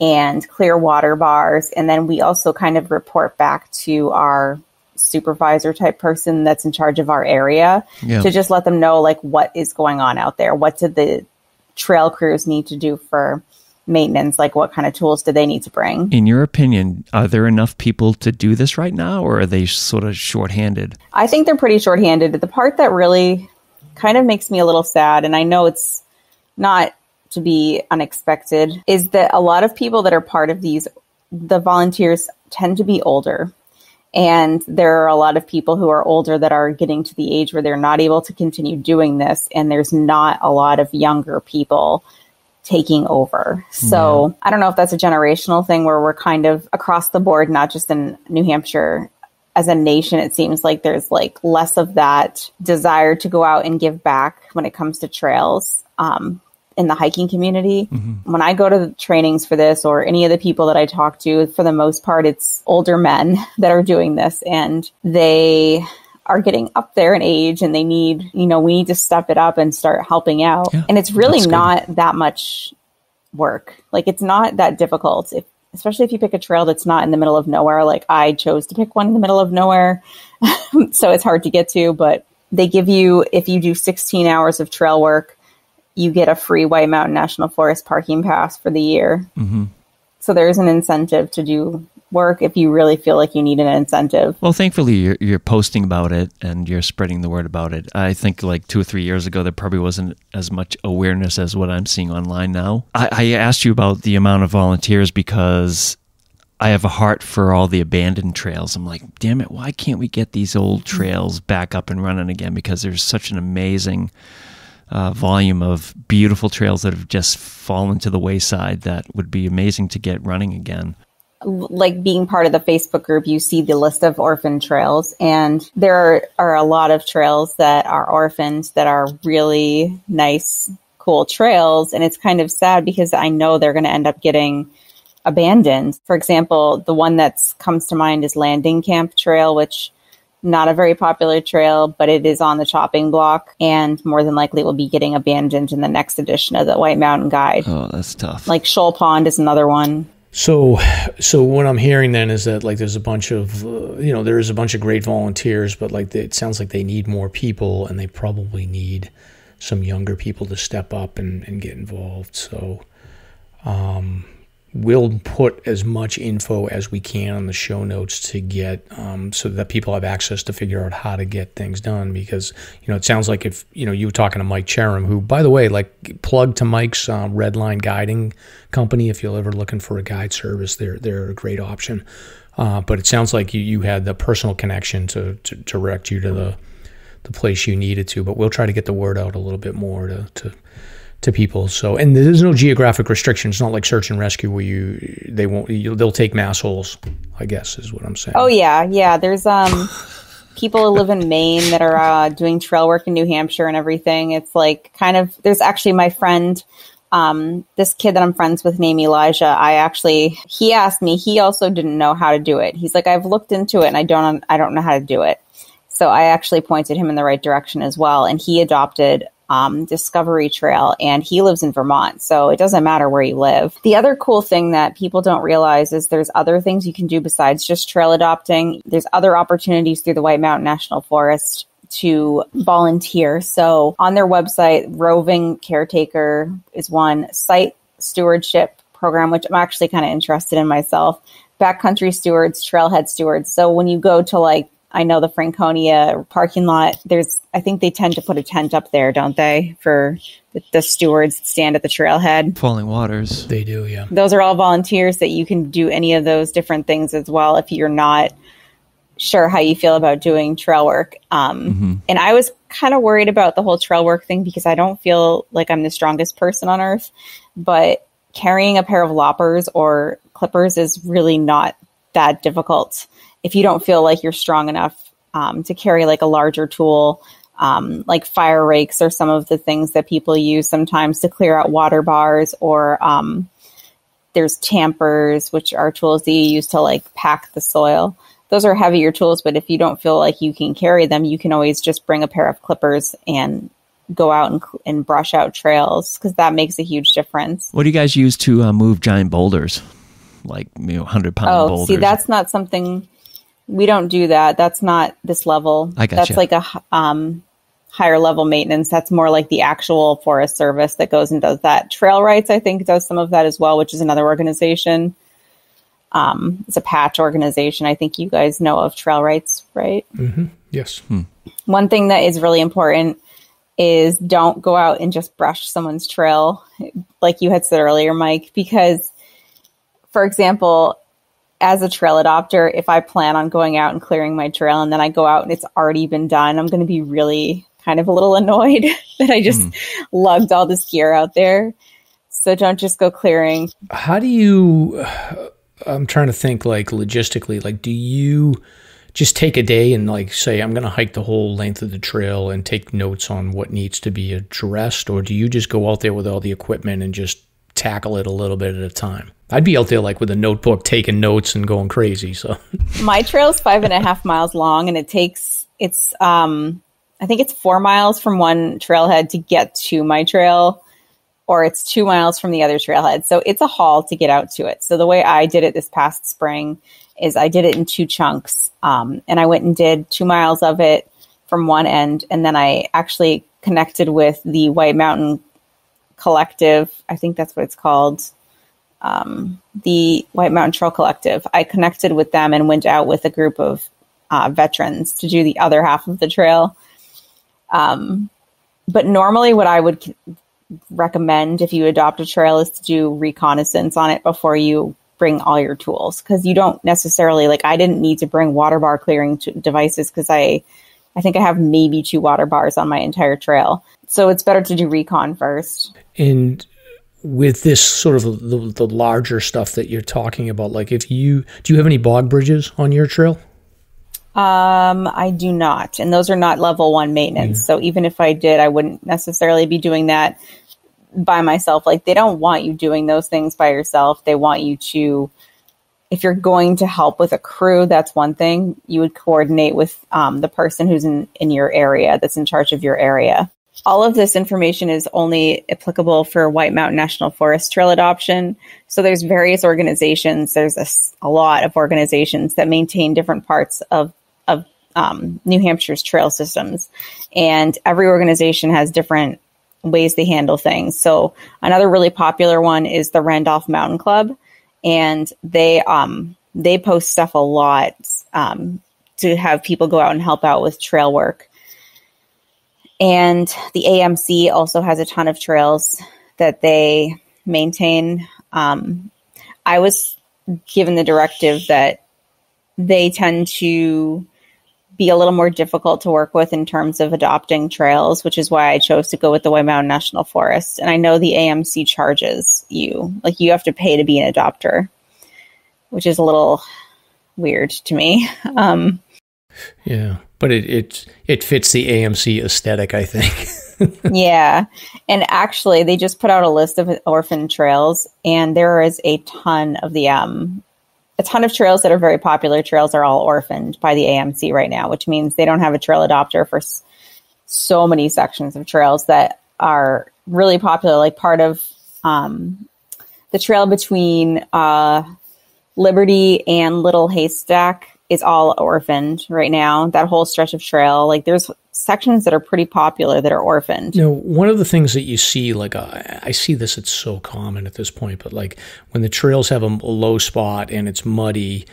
Speaker 4: and clear water bars. And then we also kind of report back to our supervisor type person that's in charge of our area
Speaker 2: Yeah.
Speaker 4: to just let them know like what is going on out there. What did the trail crews need to do for maintenance? Like what kind of tools do they need to bring?
Speaker 2: In your opinion, are there enough people to do this right now, or are they sort of shorthanded?
Speaker 4: I think they're pretty shorthanded. The part that really kind of makes me a little sad, and I know it's not to be unexpected, is that a lot of people that are part of these, the volunteers tend to be older. And there are a lot of people who are older that are getting to the age where they're not able to continue doing this. And there's not a lot of younger people taking over. So I don't know if that's a generational thing where we're kind of across the board, not just in New Hampshire, as a nation, it seems like there's like less of that desire to go out and give back when it comes to trails. Um, in the hiking community. Mm-hmm. When I go to the trainings for this or any of the people that I talk to, for the most part, it's older men that are doing this and they are getting up there in age and they need, you know, we need to step it up and start helping out. Yeah, and it's really not that much work. Like it's not that difficult. If, especially if you pick a trail that's not in the middle of nowhere. Like I chose to pick one in the middle of nowhere. so it's hard to get to, but they give you, if you do 16 hours of trail work, you get a free White Mountain National Forest parking pass for the year. Mm-hmm. So there's an incentive to do work if you really feel like you need an incentive.
Speaker 2: Well, thankfully, you're, you're, posting about it and you're spreading the word about it. I think like two or three years ago, there probably wasn't as much awareness as what I'm seeing online now. I, I asked you about the amount of volunteers because I have a heart for all the abandoned trails. I'm like, damn it, why can't we get these old trails back up and running again? Because there's such an amazing uh, volume of beautiful trails that have just fallen to the wayside that would be amazing to get running again.
Speaker 4: Like being part of the Facebook group, you see the list of orphan trails, and there are, are a lot of trails that are orphans that are really nice, cool trails. And it's kind of sad because I know they're going to end up getting abandoned. For example, the one that comes to mind is Landing Camp Trail, which not a very popular trail, but it is on the chopping block and more than likely will be getting abandoned in the next edition of the White Mountain Guide.
Speaker 2: Oh, that's tough.
Speaker 4: Like Shoal Pond is another one.
Speaker 1: So, so what I'm hearing then is that like there's a bunch of uh, you know there is a bunch of great volunteers, but like it sounds like they need more people, and they probably need some younger people to step up and, and get involved. So, um, we'll put as much info as we can on the show notes to get um, so that people have access to figure out how to get things done because you know it sounds like if you know you were talking to mike cherim who by the way like plug to mike's uh, redline guiding company if you're ever looking for a guide service they're they're a great option. Uh, but it sounds like you, you had the personal connection to, to direct you to the the place you needed to but we'll try to get the word out a little bit more to, to to people. So, and there's no geographic restrictions. It's not like search and rescue where you they won't you, they'll take mass holes. I guess is what I'm saying.
Speaker 4: Oh yeah, yeah. There's um people who live in Maine that are uh, doing trail work in New Hampshire and everything. It's like kind of there's actually my friend. Um, this kid that I'm friends with named Elijah, I actually, he asked me, he also didn't know how to do it. He's like, I've looked into it and I don't, I don't know how to do it. So I actually pointed him in the right direction as well. And he adopted um, Discovery Trail, and he lives in Vermont, so it doesn't matter where you live. The other cool thing that people don't realize is there's other things you can do besides just trail adopting. There's other opportunities through the White Mountain National Forest to volunteer. So on their website, roving caretaker is one site stewardship program, which I'm actually kind of interested in myself. Backcountry stewards, trailhead stewards. So when you go to like I know the Franconia parking lot, there's, I think they tend to put a tent up there, don't they? For the, the stewards stand at the trailhead.
Speaker 2: Falling Waters.
Speaker 1: They do, yeah.
Speaker 4: Those are all volunteers that you can do any of those different things as well if you're not sure how you feel about doing trail work. Um, mm-hmm. And I was kind of worried about the whole trail work thing because I don't feel like I'm the strongest person on earth, but carrying a pair of loppers or clippers is really not that difficult if you don't feel like you're strong enough um, to carry like a larger tool, um, like fire rakes or some of the things that people use sometimes to clear out water bars or um, there's tampers, which are tools that you use to like pack the soil. Those are heavier tools, but if you don't feel like you can carry them, you can always just bring a pair of clippers and go out and, and brush out trails because that makes a huge difference.
Speaker 2: What do you guys use to uh, move giant boulders, like you know, hundred pound oh, boulders?
Speaker 4: see, that's not something we don't do that. That's not this level.
Speaker 2: I got
Speaker 4: That's like a um, higher level maintenance. That's more like the actual Forest Service that goes and does that. Trailwrights, I think, does some of that as well, which is another organization. Um, it's a patch organization. I think you guys know of Trailwrights, right?
Speaker 1: Mm-hmm. Yes. Hmm.
Speaker 4: One thing that is really important is don't go out and just brush someone's trail, like you had said earlier, Mike, because, for example, as a trail adopter, if I plan on going out and clearing my trail and then I go out and it's already been done, I'm going to be really kind of a little annoyed that I just mm. lugged all this gear out there. So don't just go clearing.
Speaker 1: How do you? I'm trying to think like logistically. Like, do you just take a day and like say I'm going to hike the whole length of the trail and take notes on what needs to be addressed or do you just go out there with all the equipment and just tackle it a little bit at a time? I'd be out there like with a notebook taking notes and going crazy. So
Speaker 4: my trail's five and a half miles long and it takes it's um I think it's four miles from one trailhead to get to my trail or it's two miles from the other trailhead. So it's a haul to get out to it. So the way I did it this past spring is I did it in two chunks. Um, and I went and did two miles of it from one end. And then I actually connected with the White Mountain Collective. I think that's what it's called. Um, the White Mountain Trail Collective. I connected with them and went out with a group of uh, veterans to do the other half of the trail. Um, but normally, what I would recommend if you adopt a trail is to do reconnaissance on it before you bring all your tools because you don't necessarily like I didn't need to bring water bar clearing t- devices because I I think I have maybe two water bars on my entire trail. So it's better to do recon first.
Speaker 1: And with this sort of the, the larger stuff that you're talking about, like if you do you have any bog bridges on your trail?
Speaker 4: Um, I do not, and those are not level one maintenance. So even if I did, I wouldn't necessarily be doing that by myself. Like they don't want you doing those things by yourself. They want you to, if you're going to help with a crew, that's one thing. You would coordinate with um, the person who's in in your area, that's in charge of your area. All of this information is only applicable for White Mountain National Forest trail adoption. So there's various organizations. There's a, a lot of organizations that maintain different parts of of um, New Hampshire's trail systems, and every organization has different ways they handle things. So another really popular one is the Randolph Mountain Club, and they um, they post stuff a lot um, to have people go out and help out with trail work. And the AMC also has a ton of trails that they maintain. Um, I was given the directive that they tend to be a little more difficult to work with in terms of adopting trails, which is why I chose to go with the Mountain National Forest. And I know the AMC charges you, like you have to pay to be an adopter, which is a little weird to me. Um,
Speaker 1: yeah, but it it it fits the AMC aesthetic, I think.
Speaker 4: yeah, and actually, they just put out a list of orphan trails, and there is a ton of the um a ton of trails that are very popular trails are all orphaned by the AMC right now, which means they don't have a trail adopter for s- so many sections of trails that are really popular. Like part of um, the trail between uh, Liberty and Little Haystack is all orphaned right now. That whole stretch of trail, like there's sections that are pretty popular that are orphaned.
Speaker 1: You know, one of the things that you see, like uh, I see this, it's so common at this point, but like when the trails have a, a low spot and it's muddy,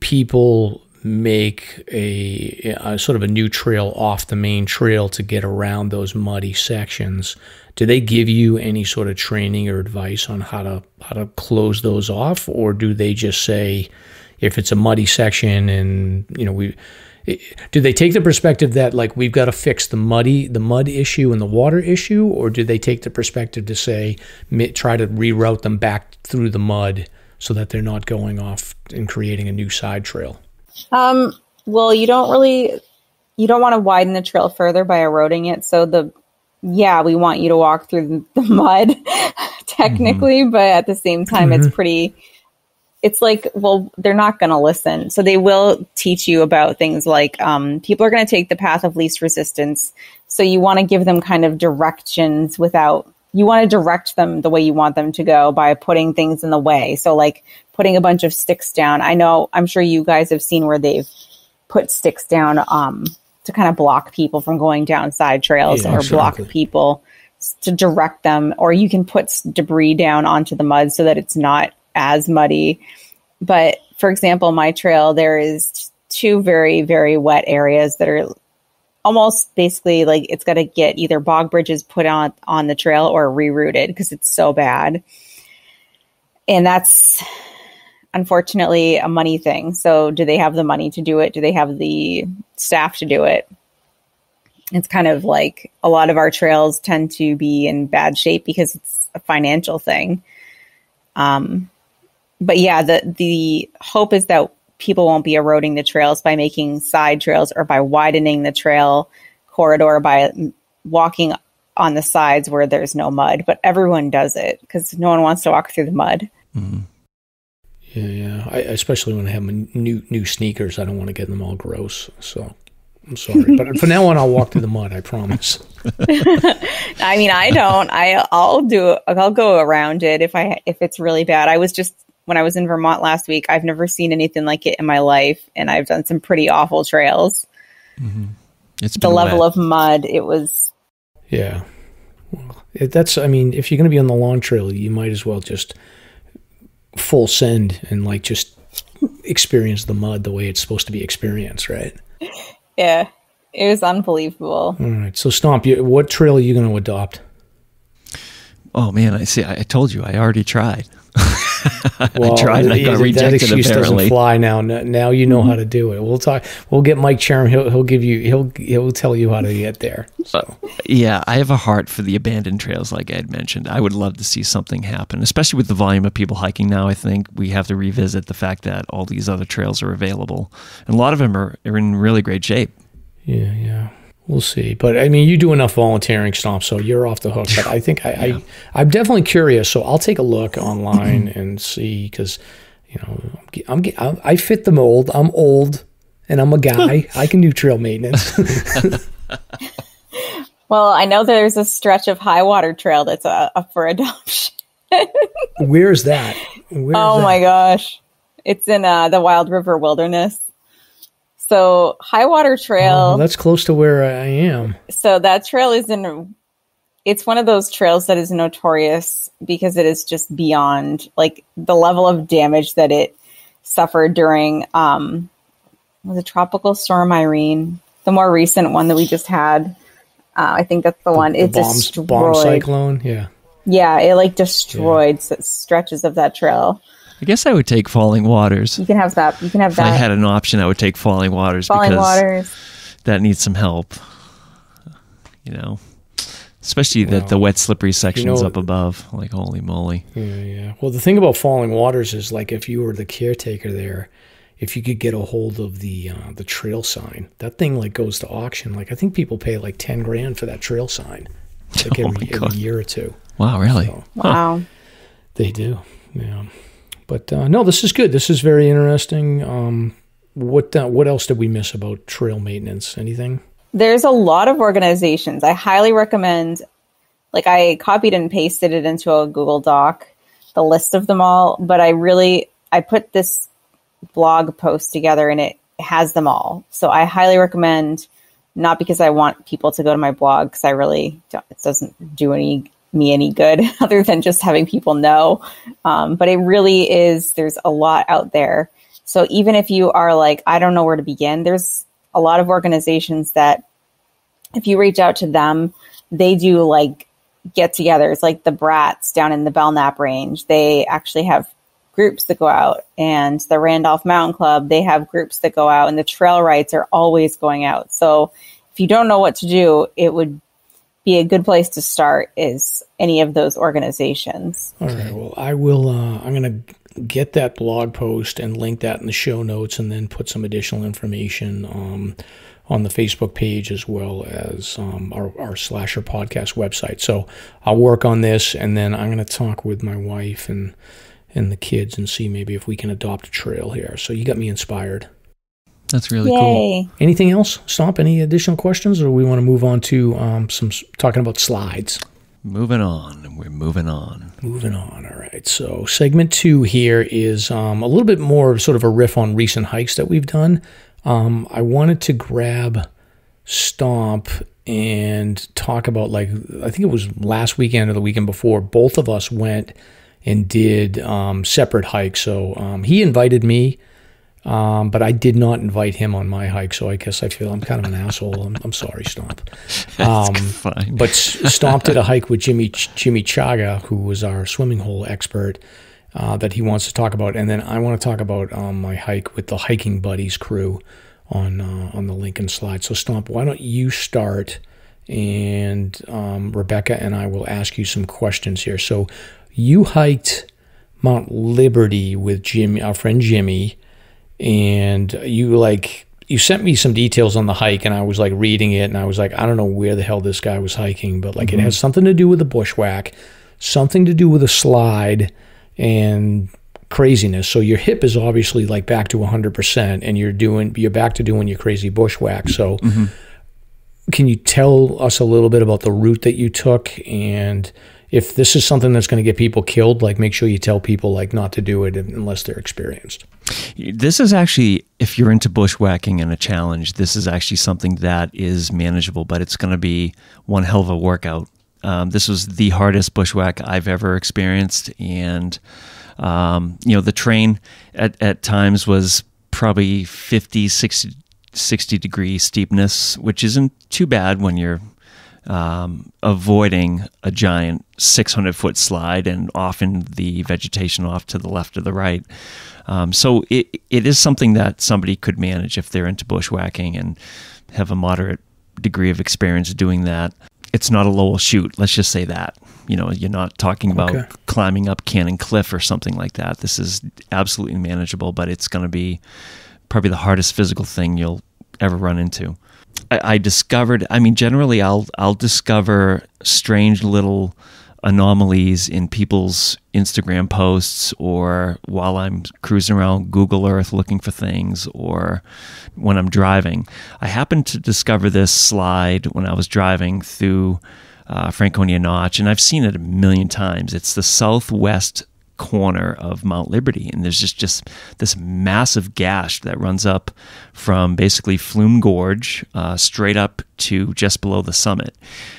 Speaker 1: people make a, a, sort of a new trail off the main trail to get around those muddy sections. Do they give you any sort of training or advice on how to how to close those off, or do they just say if it's a muddy section and you know we do they take the perspective that like we've got to fix the muddy the mud issue and the water issue or do they take the perspective to say try to reroute them back through the mud so that they're not going off and creating a new side trail
Speaker 4: um, well you don't really you don't want to widen the trail further by eroding it so the yeah we want you to walk through the mud technically mm-hmm. but at the same time mm-hmm. it's pretty it's like, well, they're not going to listen. So they will teach you about things like um, people are going to take the path of least resistance. So you want to give them kind of directions without, you want to direct them the way you want them to go by putting things in the way. So, like putting a bunch of sticks down. I know, I'm sure you guys have seen where they've put sticks down um, to kind of block people from going down side trails yeah, or exactly. block people to direct them. Or you can put debris down onto the mud so that it's not as muddy. But for example, my trail, there is two very, very wet areas that are almost basically like it's got to get either bog bridges put on on the trail or rerouted because it's so bad. And that's unfortunately a money thing. So do they have the money to do it? Do they have the staff to do it? It's kind of like a lot of our trails tend to be in bad shape because it's a financial thing. Um, but yeah, the the hope is that people won't be eroding the trails by making side trails or by widening the trail corridor by walking on the sides where there's no mud. But everyone does it because no one wants to walk through the mud.
Speaker 1: Mm-hmm. Yeah, yeah. I, especially when I have new new sneakers, I don't want to get them all gross. So I'm sorry, but from now on, I'll walk through the mud. I promise.
Speaker 4: I mean, I don't. I I'll do. I'll go around it if I if it's really bad. I was just when I was in Vermont last week. I've never seen anything like it in my life, and I've done some pretty awful trails.
Speaker 2: Mm-hmm. It's
Speaker 4: the level wet. of mud. It was.
Speaker 1: Yeah, well, it, that's. I mean, if you're going to be on the long trail, you might as well just full send and like just experience the mud the way it's supposed to be experienced, right?
Speaker 4: Yeah, it was unbelievable.
Speaker 1: All right, so Stomp, you, what trail are you going to adopt?
Speaker 2: Oh man, I see. I told you, I already tried. well, I tried and I got rejected. That excuse apparently.
Speaker 1: doesn't fly now. Now you know how to do it. We'll talk. We'll get Mike Cherim. He'll he'll give you. He'll he'll tell you how to get there. So. Uh,
Speaker 2: yeah, I have a heart for the abandoned trails, like I had mentioned. I would love to see something happen, especially with the volume of people hiking now. I think we have to revisit the fact that all these other trails are available, and a lot of them are, are in really great shape.
Speaker 1: Yeah, yeah. We'll see. But I mean, you do enough volunteering stuff, so you're off the hook. But I think I, yeah. I am definitely curious. So I'll take a look online and see because you know I'm, I'm I fit the mold. I'm old and I'm a guy. I can do trail maintenance.
Speaker 4: well, I know there's a stretch of high water trail that's uh, up for adoption.
Speaker 1: Where's that? Where's
Speaker 4: oh that? my gosh, it's in uh, the Wild River Wilderness. So High Water Trail.
Speaker 1: Oh, that's close to where I am.
Speaker 4: So that trail is in. It's one of those trails that is notorious because it is just beyond like the level of damage that it suffered during um, was a tropical storm Irene, the more recent one that we just had. Uh, I think that's the, the one. It the bombs, destroyed. Bomb
Speaker 1: cyclone, yeah.
Speaker 4: Yeah, it like destroyed yeah. stretches of that trail.
Speaker 2: I guess I would take Falling Waters.
Speaker 4: You can have that. You can have
Speaker 2: if
Speaker 4: that.
Speaker 2: I had an option, I would take Falling Waters
Speaker 4: Falling
Speaker 2: because
Speaker 4: Waters.
Speaker 2: that needs some help. You know, especially well, the, the wet, slippery sections you know, up above. Like, holy moly.
Speaker 1: Yeah, yeah. Well, the thing about Falling Waters is like if you were the caretaker there, if you could get a hold of the uh, the trail sign, that thing like goes to auction. Like I think people pay like ten grand for that trail sign, like oh every, every year or two.
Speaker 2: Wow, really? So,
Speaker 4: wow.
Speaker 1: They do. Yeah. But uh, no, this is good. This is very interesting. Um, what uh, what else did we miss about trail maintenance? Anything?
Speaker 4: There's a lot of organizations. I highly recommend. Like I copied and pasted it into a Google Doc, the list of them all. But I really I put this blog post together and it has them all. So I highly recommend. Not because I want people to go to my blog because I really it doesn't do any me any good other than just having people know. Um, but it really is, there's a lot out there. So even if you are like, I don't know where to begin, there's a lot of organizations that if you reach out to them, they do like get togethers, like the Brats down in the Belknap Range. They actually have groups that go out, and the Randolph Mountain Club, they have groups that go out, and the Trailwrights are always going out. So if you don't know what to do, it would be a good place to start is any of those organizations.
Speaker 1: All right. Well, I will. Uh, I'm going to get that blog post and link that in the show notes, and then put some additional information um, on the Facebook page as well as um, our, our SLASR podcast website. So I'll work on this, and then I'm going to talk with my wife and and the kids and see maybe if we can adopt a trail here. So you got me inspired.
Speaker 2: That's really Yay. cool.
Speaker 1: Anything else? Stomp? Any additional questions, or we want to move on to um, some talking about slides?
Speaker 2: Moving on. We're moving on.
Speaker 1: Moving on. All right. So segment two here is um, a little bit more sort of a riff on recent hikes that we've done. Um, I wanted to grab Stomp and talk about like I think it was last weekend or the weekend before. Both of us went and did um, separate hikes. So um, he invited me um, but I did not invite him on my hike, so I guess I feel I'm kind of an asshole. I'm, I'm, sorry, Stomp.
Speaker 2: Um,
Speaker 1: but Stomp did a hike with Jimmy Jimmy Chaga, who was our swimming hole expert, uh, that he wants to talk about, and then I want to talk about um, my hike with the Hiking Buddies crew on uh, on the Lincoln slide. So Stomp, why don't you start, and um, Rebecca and I will ask you some questions here. So you hiked Mount Liberty with Jimmy, our friend Jimmy and you like you sent me some details on the hike and I was like reading it and I was like I don't know where the hell this guy was hiking but like it mm-hmm. has something to do with the bushwhack something to do with a slide and craziness. So your hip is obviously like back to 100% and you're doing you're back to doing your crazy bushwhack. So mm-hmm. can you tell us a little bit about the route that you took and if this is something that's going to get people killed like make sure you tell people like not to do it unless they're experienced
Speaker 2: This is actually, if you're into bushwhacking and a challenge, this is actually something that is manageable, but it's going to be one hell of a workout. Um, this was the hardest bushwhack I've ever experienced. And, um, you know, the train at, at times was probably 50, 60, 60 degree steepness, which isn't too bad when you're um, avoiding a giant 600 foot slide and often the vegetation off to the left or the right. Um, so it, it is something that somebody could manage if they're into bushwhacking and have a moderate degree of experience doing that. It's not a Lowell shoot, let's just say that. You know, you're not talking about
Speaker 1: Okay.
Speaker 2: climbing up Cannon Cliff or something like that. This is absolutely manageable, but it's going to be probably the hardest physical thing you'll ever run into. I, I discovered. I mean, generally, I'll I'll discover strange little anomalies in people's Instagram posts, or while I'm cruising around Google Earth looking for things, or when I'm driving. I happened to discover this slide when I was driving through uh, Franconia Notch, and I've seen it a million times. It's the southwest corner of Mount Liberty, and there's just just this massive gash that runs up from basically Flume Gorge uh, straight up to just below the summit.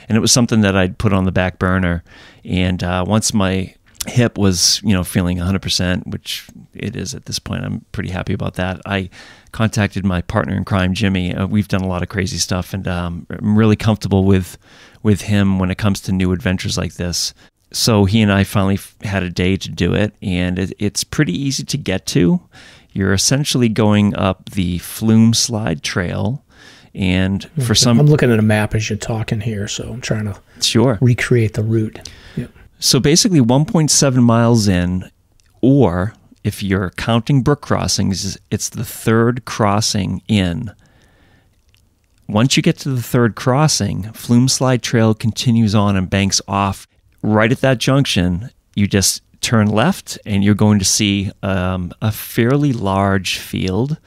Speaker 2: And it was something that I'd put on the back burner, and uh, once my hip was you know feeling 100% which it is at this point i'm pretty happy about that i contacted my partner in crime jimmy uh, we've done a lot of crazy stuff and um, i'm really comfortable with with him when it comes to new adventures like this so he and I finally f- had a day to do it, and it, it's pretty easy to get to. You're essentially going up the Flume Slide Trail, and for some I'm
Speaker 1: looking at a map as you're talking here so I'm trying to
Speaker 2: sure.
Speaker 1: recreate the route yep.
Speaker 2: So basically, 1.7 miles in, or if you're counting brook crossings, it's the third crossing in. Once you get to the third crossing, Flume Slide Trail continues on and banks off. Right at that junction, you just turn left and you're going to see um, a fairly large field,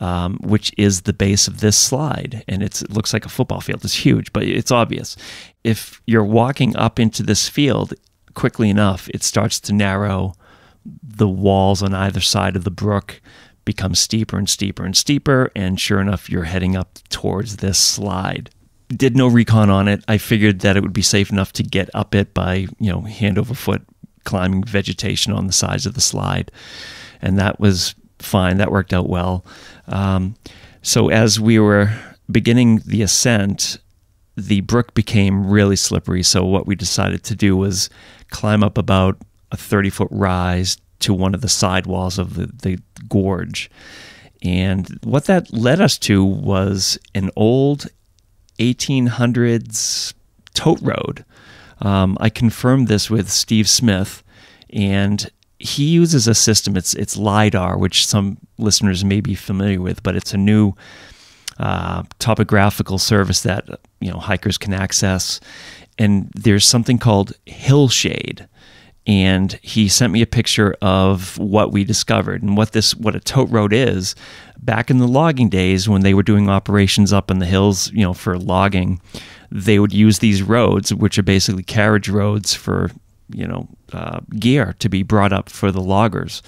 Speaker 2: um, which is the base of this slide. And it's, it looks like a football field. It's huge, but it's obvious. If you're walking up into this field quickly enough, it starts to narrow. The walls on either side of the brook become steeper and steeper and steeper. And sure enough, you're heading up towards this slide did no recon on it. I figured that it would be safe enough to get up it by, you know, hand over foot climbing vegetation on the sides of the slide. And that was fine. That worked out well. Um, so as we were beginning the ascent, the brook became really slippery. So what we decided to do was climb up about a 30 foot rise to one of the side walls of the, the gorge. And what that led us to was an old 1800s tote road. Um, I confirmed this with Steve Smith, and he uses a system. It's it's lidar, which some listeners may be familiar with, but it's a new uh, topographical service that you know hikers can access. And there's something called Hillshade, and he sent me a picture of what we discovered and what this what a tote road is back in the logging days when they were doing operations up in the hills you know for logging. They would use these roads which are basically carriage roads for you know uh, gear to be brought up for the loggers.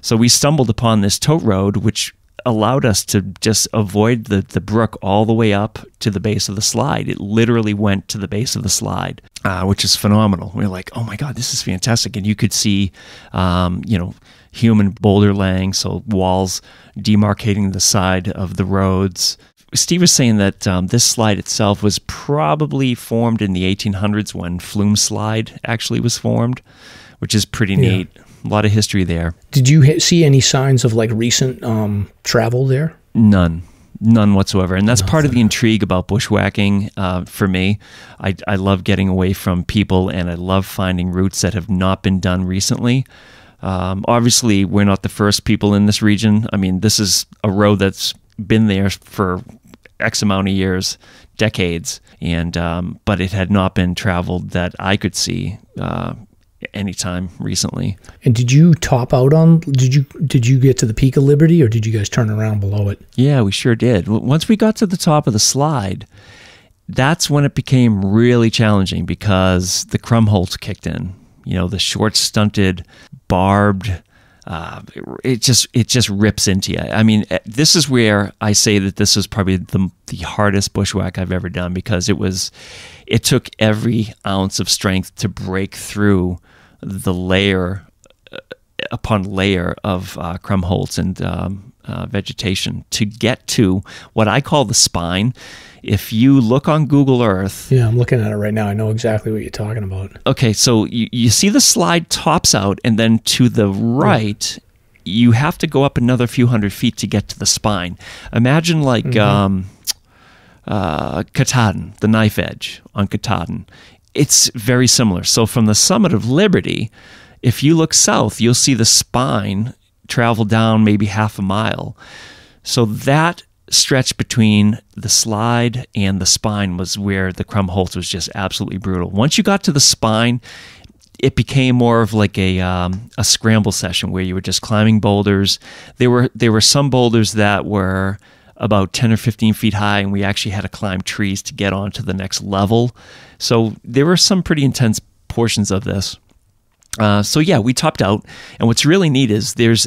Speaker 2: So we stumbled upon this tote road which allowed us to just avoid the, the brook all the way up to the base of the slide. It literally went to the base of the slide, uh, which is phenomenal. We are like, oh my God, this is fantastic. And you could see, um, you know, human boulder laying, so walls demarcating the side of the roads. Steve was saying that um, this slide itself was probably formed in the 1800s when Flume Slide actually was formed, which is pretty neat. A lot of history there.
Speaker 1: Did you see any signs of like recent um, travel there?
Speaker 2: None. None whatsoever. And that's part of the intrigue about bushwhacking uh, for me. I, I love getting away from people and I love finding routes that have not been done recently. Um, obviously, we're not the first people in this region. I mean, this is a road that's been there for X amount of years, decades, and um, but it had not been traveled that I could see uh, anytime recently.
Speaker 1: And did you top out on? Did you did you get to the peak of Liberty, or did you guys turn around below it?
Speaker 2: Yeah, we sure did. Once we got to the top of the slide, that's when it became really challenging because the Krummholz kicked in. You know, the short, stunted, barbed. Uh, it just it just rips into you. I mean, eh, this is where I say that this is probably the the hardest bushwhack I've ever done because it was it took every ounce of strength to break through the layer uh, upon layer of uh, Krummholz and um, uh, vegetation to get to what I call the spine. If you look on Google Earth,
Speaker 1: Yeah, I'm looking at it right now. I know exactly what you're talking about.
Speaker 2: okay, so you, you see the slide tops out, and then to the right, you have to go up another few hundred feet to get to the spine. Imagine like um, uh, Katahdin, the knife edge on Katahdin. It's very similar. So from the summit of Liberty, if you look south, you'll see the spine travel down maybe half a mile. So that stretch between the slide and the spine was where the Krummholz was just absolutely brutal. Once you got to the spine, it became more of like a um, a scramble session where you were just climbing boulders. There were there were some boulders that were about 10 or 15 feet high and we actually had to climb trees to get onto the next level. So there were some pretty intense portions of this. Uh, so yeah, we topped out, and what's really neat is there's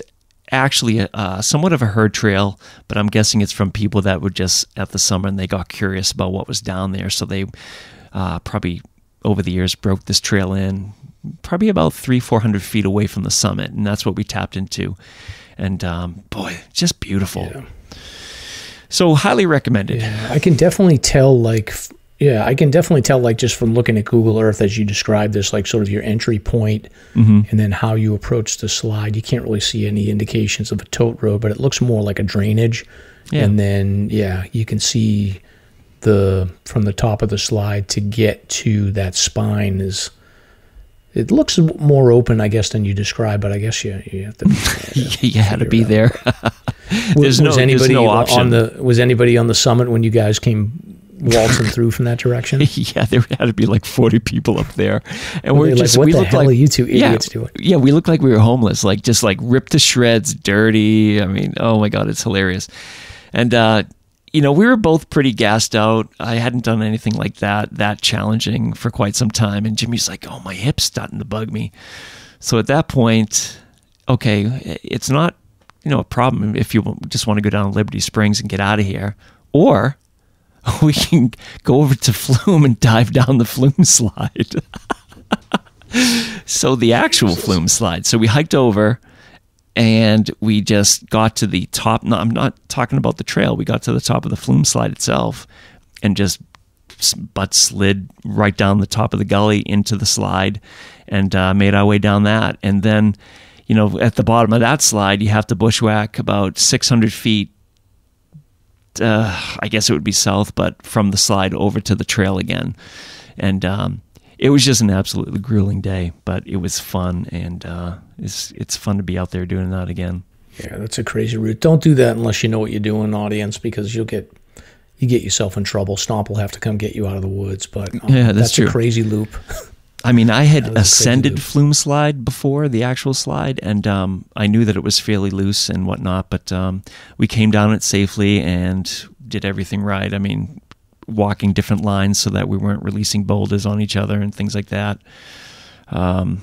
Speaker 2: actually a, uh, somewhat of a herd trail, but I'm guessing it's from people that were just at the summer and they got curious about what was down there, so they uh, probably over the years broke this trail in, probably about three four hundred feet away from the summit, and that's what we tapped into, and um, boy, just beautiful. So highly recommended.
Speaker 1: Yeah, I can definitely tell. Like, yeah, I can definitely tell. Like, just from looking at Google Earth as you described this, like sort of your entry point, mm-hmm. and then how you approach the slide. You can't really see any indications of a tote road, but it looks more like a drainage.
Speaker 2: Yeah.
Speaker 1: And then, yeah, you can see the from the top of the slide to get to that spine is. It looks more open, I guess, than you describe, but I guess you you have to.
Speaker 2: You had to be there.
Speaker 1: was,
Speaker 2: There's no-
Speaker 1: was
Speaker 2: there's
Speaker 1: anybody
Speaker 2: no
Speaker 1: on the was anybody on the summit when you guys came waltzing through from that direction?
Speaker 2: yeah, there had to be like 40 people up there. And
Speaker 1: Were like,
Speaker 2: just,
Speaker 1: "What
Speaker 2: we
Speaker 1: the
Speaker 2: looked like,
Speaker 1: you two
Speaker 2: yeah,
Speaker 1: idiots doing?"
Speaker 2: Yeah, we looked like we were homeless, like just like ripped to shreds, dirty. I mean, oh my God, it's hilarious. And, uh, you know, we were both pretty gassed out. I hadn't done anything like that, that challenging for quite some time. And Jimmy's like, oh, my hip's starting to bug me. So at that point, okay, it's not, you know, a problem if you just want to go down to Liberty Springs and get out of here. Or we can go over to Flume and dive down the Flume slide. so the actual Flume slide. So we hiked over and we just got to the top. No, I'm not talking about the trail. We got to the top of the Flume slide itself and just butt slid right down the top of the gully into the slide and uh, made our way down that. And then, you know, at the bottom of that slide, you have to bushwhack about 600 feet uh, I guess it would be south, but from the slide over to the trail again. And um, it was just an absolutely grueling day, but it was fun, and uh, it's it's fun to be out there doing that again.
Speaker 1: Yeah, that's a crazy route. Don't do that unless you know what you're doing, audience, because you'll get you get yourself in trouble. Stomp will have to come get you out of the woods. But um,
Speaker 2: Yeah, that's true.
Speaker 1: a crazy loop.
Speaker 2: I mean, I had
Speaker 1: That was a crazy
Speaker 2: ascended. Flume Slide before the actual slide, and um, I knew that it was fairly loose and whatnot. But um, we came down it safely and did everything right. I mean, walking different lines so that we weren't releasing boulders on each other and things like that. Um,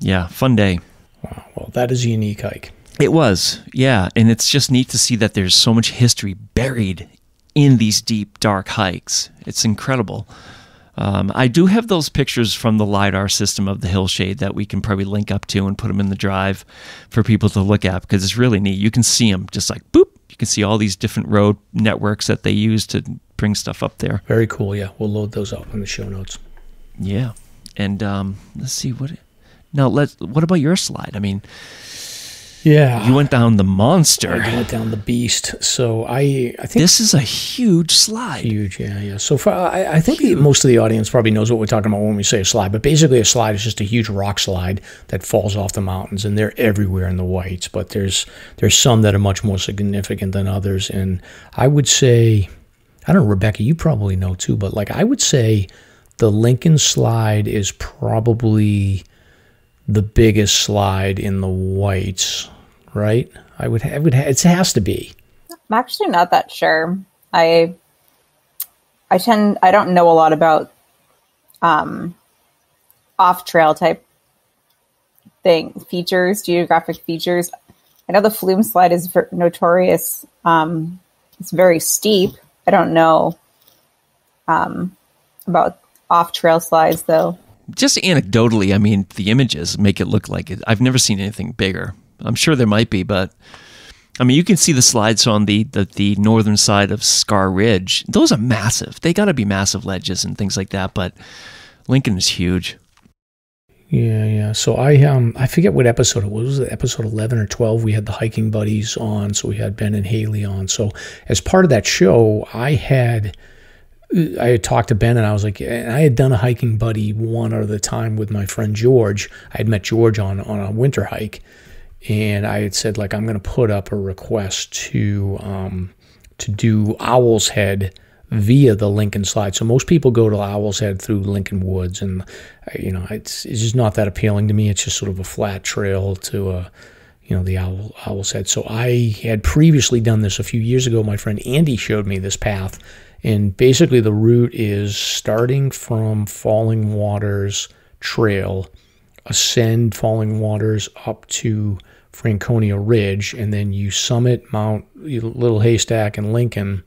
Speaker 2: yeah, fun day.
Speaker 1: Wow, well, that is a unique hike.
Speaker 2: It was, yeah, and it's just neat to see that there's so much history buried in these deep, dark hikes. It's incredible. Um, I do have those pictures from the lidar system of the hillshade that we can probably link up to and put them in the drive for people to look at because it's really neat. You can see them just like boop. You can see all these different road networks that they use to bring stuff up there.
Speaker 1: Very cool. Yeah, we'll load those up in the show notes.
Speaker 2: Yeah, and um, let's see what. Now let's, What about your slide? I mean,
Speaker 1: Yeah.
Speaker 2: You went down the monster.
Speaker 1: I went down the beast. So I, I think
Speaker 2: This is a huge slide.
Speaker 1: huge. Yeah, yeah. So for, I, I think the, most of the audience probably knows what we're talking about when we say a slide. But basically, a slide is just a huge rock slide that falls off the mountains, and they're everywhere in the whites. But there's there's some that are much more significant than others. And I would say, I don't know, Rebecca, you probably know too. But like I would say, the Lincoln slide is probably the biggest slide in the whites, right? I would, I would, it has to be.
Speaker 4: I'm actually not that sure. I I tend I don't know a lot about um, off trail type thing features, geographic features. I know the flume slide is ver- notorious. Um, it's very steep. I don't know um, about off trail slides though.
Speaker 2: Just anecdotally, I mean, the images make it look like it. I've never seen anything bigger. I'm sure there might be, but I mean, you can see the slides on the, the, the northern side of Scar Ridge. Those are massive. They got to be massive ledges and things like that, but Lincoln is huge.
Speaker 1: Yeah, yeah. So I um I forget what episode it was. Was it episode eleven or twelve? We had the hiking buddies on, so we had Ben and Haley on. So as part of that show, I had I had talked to Ben and I was like, and I had done a hiking buddy one other time with my friend George. I had met George on on a winter hike, and I had said like I'm going to put up a request to um to do Owl's Head via the Lincoln slide. So most people go to Owl's Head through Lincoln Woods, and uh, you know it's it's just not that appealing to me. It's just sort of a flat trail to a you know the owl Owl's Head. So I had previously done this a few years ago. My friend Andy showed me this path, and basically the route is starting from Falling Waters Trail, ascend Falling Waters up to Franconia Ridge, and then you summit Mount Little Haystack and Lincoln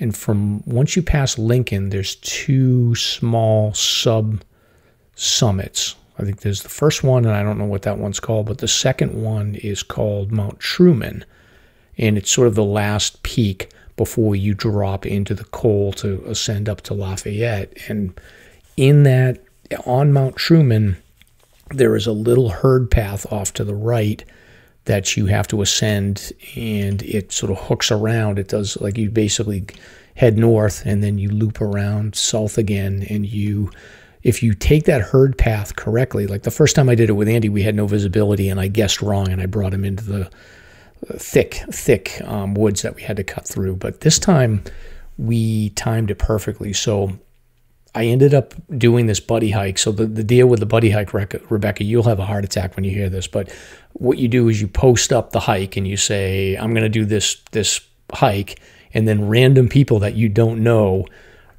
Speaker 1: and from once you pass Lincoln, there's two small sub summits. I think there's the first one, and I don't know what that one's called, but the second one is called Mount Truman, and it's sort of the last peak before you drop into the col to ascend up to Lafayette. And in that, on Mount Truman, there is a little herd path off to the right that you have to ascend and it sort of hooks around. It does like you basically head north and then you loop around south again and you if you take that herd path correctly, like the first time I did it with Andy, we had no visibility and I guessed wrong and I brought him into the thick, thick um, woods that we had to cut through. But this time we timed it perfectly. So I ended up doing this buddy hike. So the, the deal with the buddy hike, Rebecca, you'll have a heart attack when you hear this. But what you do is you post up the hike and you say, "I'm going to do this this hike," and then random people that you don't know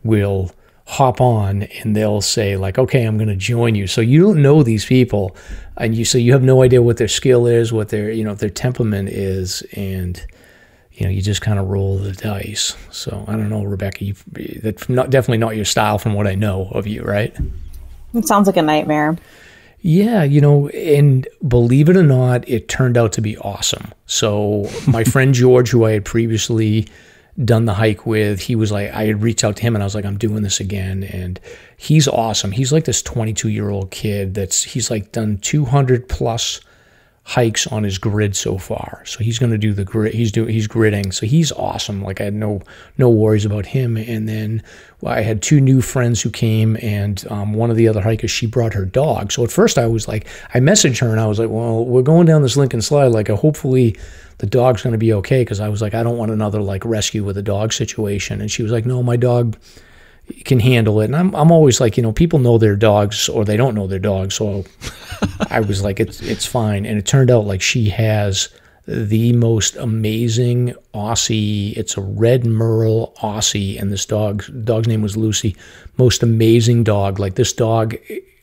Speaker 1: will hop on and they'll say like okay i'm going to join you so you don't know these people and you so you have no idea what their skill is what their you know their temperament is and you know, you just kind of roll the dice. So I don't know, Rebecca. You that's not definitely not your style from what I know of you, right?
Speaker 4: It sounds like a nightmare.
Speaker 1: Yeah, you know, and believe it or not, it turned out to be awesome. So my friend George, who I had previously done the hike with, he was like, I had reached out to him and I was like, I'm doing this again, and he's awesome. He's like this 22 year old kid that's he's like done 200 plus hikes on his grid so far. So he's going to do the grid. He's doing he's gridding. So he's awesome. Like I had no no worries about him. And then well, I had two new friends who came, and um, one of the other hikers she brought her dog. So at first I was like, I messaged her and I was like, well, we're going down this Lincoln slide. Like uh, hopefully the dog's going to be okay because I was like, I don't want another like rescue with a dog situation. And she was like, no, my dog can handle it. And I'm, I'm always like, you know, people know their dogs or they don't know their dogs. So I was like, it's, it's fine. And it turned out like she has the most amazing Aussie. It's a red merle Aussie. And this dog, dog's name was Lucy. Most amazing dog. Like this dog